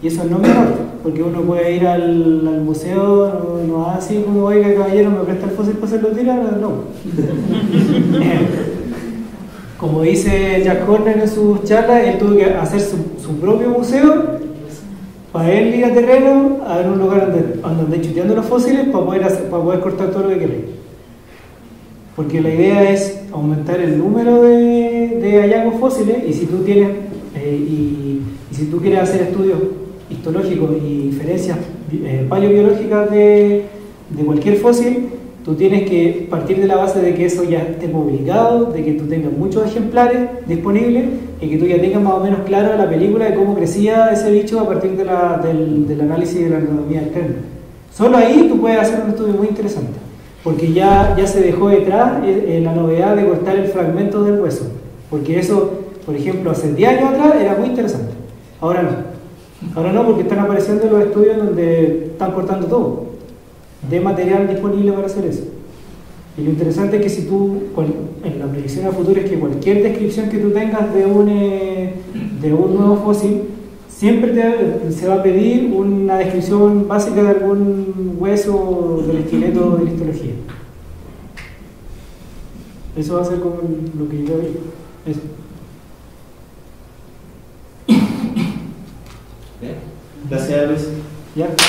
A: Y eso no es menor, porque uno puede ir al, al museo, no, no así como, oiga caballero, me presta el fósil para hacerlo tirar, no. [LAUGHS] Como dice Jack Horner en sus charlas, él tuvo que hacer su, su propio museo para él ir a terreno a un lugar donde, donde chuteando los fósiles para poder, para poder cortar todo lo que quiere. Porque la idea es aumentar el número de, hallazgos fósiles y si tú tienes eh, y, y, si tú quieres hacer estudios histológicos y diferencias eh, paleobiológicas de, de cualquier fósil, tú tienes que partir de la base de que eso ya esté publicado, de que tú tengas muchos ejemplares disponibles y que tú ya tengas más o menos claro la película de cómo crecía ese bicho a partir del, análisis de la anatomía del. Solo ahí tú puedes hacer un estudio muy interesante, porque ya, ya se dejó detrás eh, eh, la novedad de cortar el fragmento del hueso, porque eso, por ejemplo, hace 10 años atrás era muy interesante, ahora no. Ahora no, porque están apareciendo los estudios donde están cortando todo de material disponible para hacer eso. Y lo interesante es que si tú, en la predicción a futuro, es que cualquier descripción que tú tengas de un, de un nuevo fósil, siempre te, se va a pedir una descripción básica de algún hueso del esqueleto de la histología. Eso va a ser como lo que yo digo. Eso.
G: Gracias, Luis.
A: Gracias.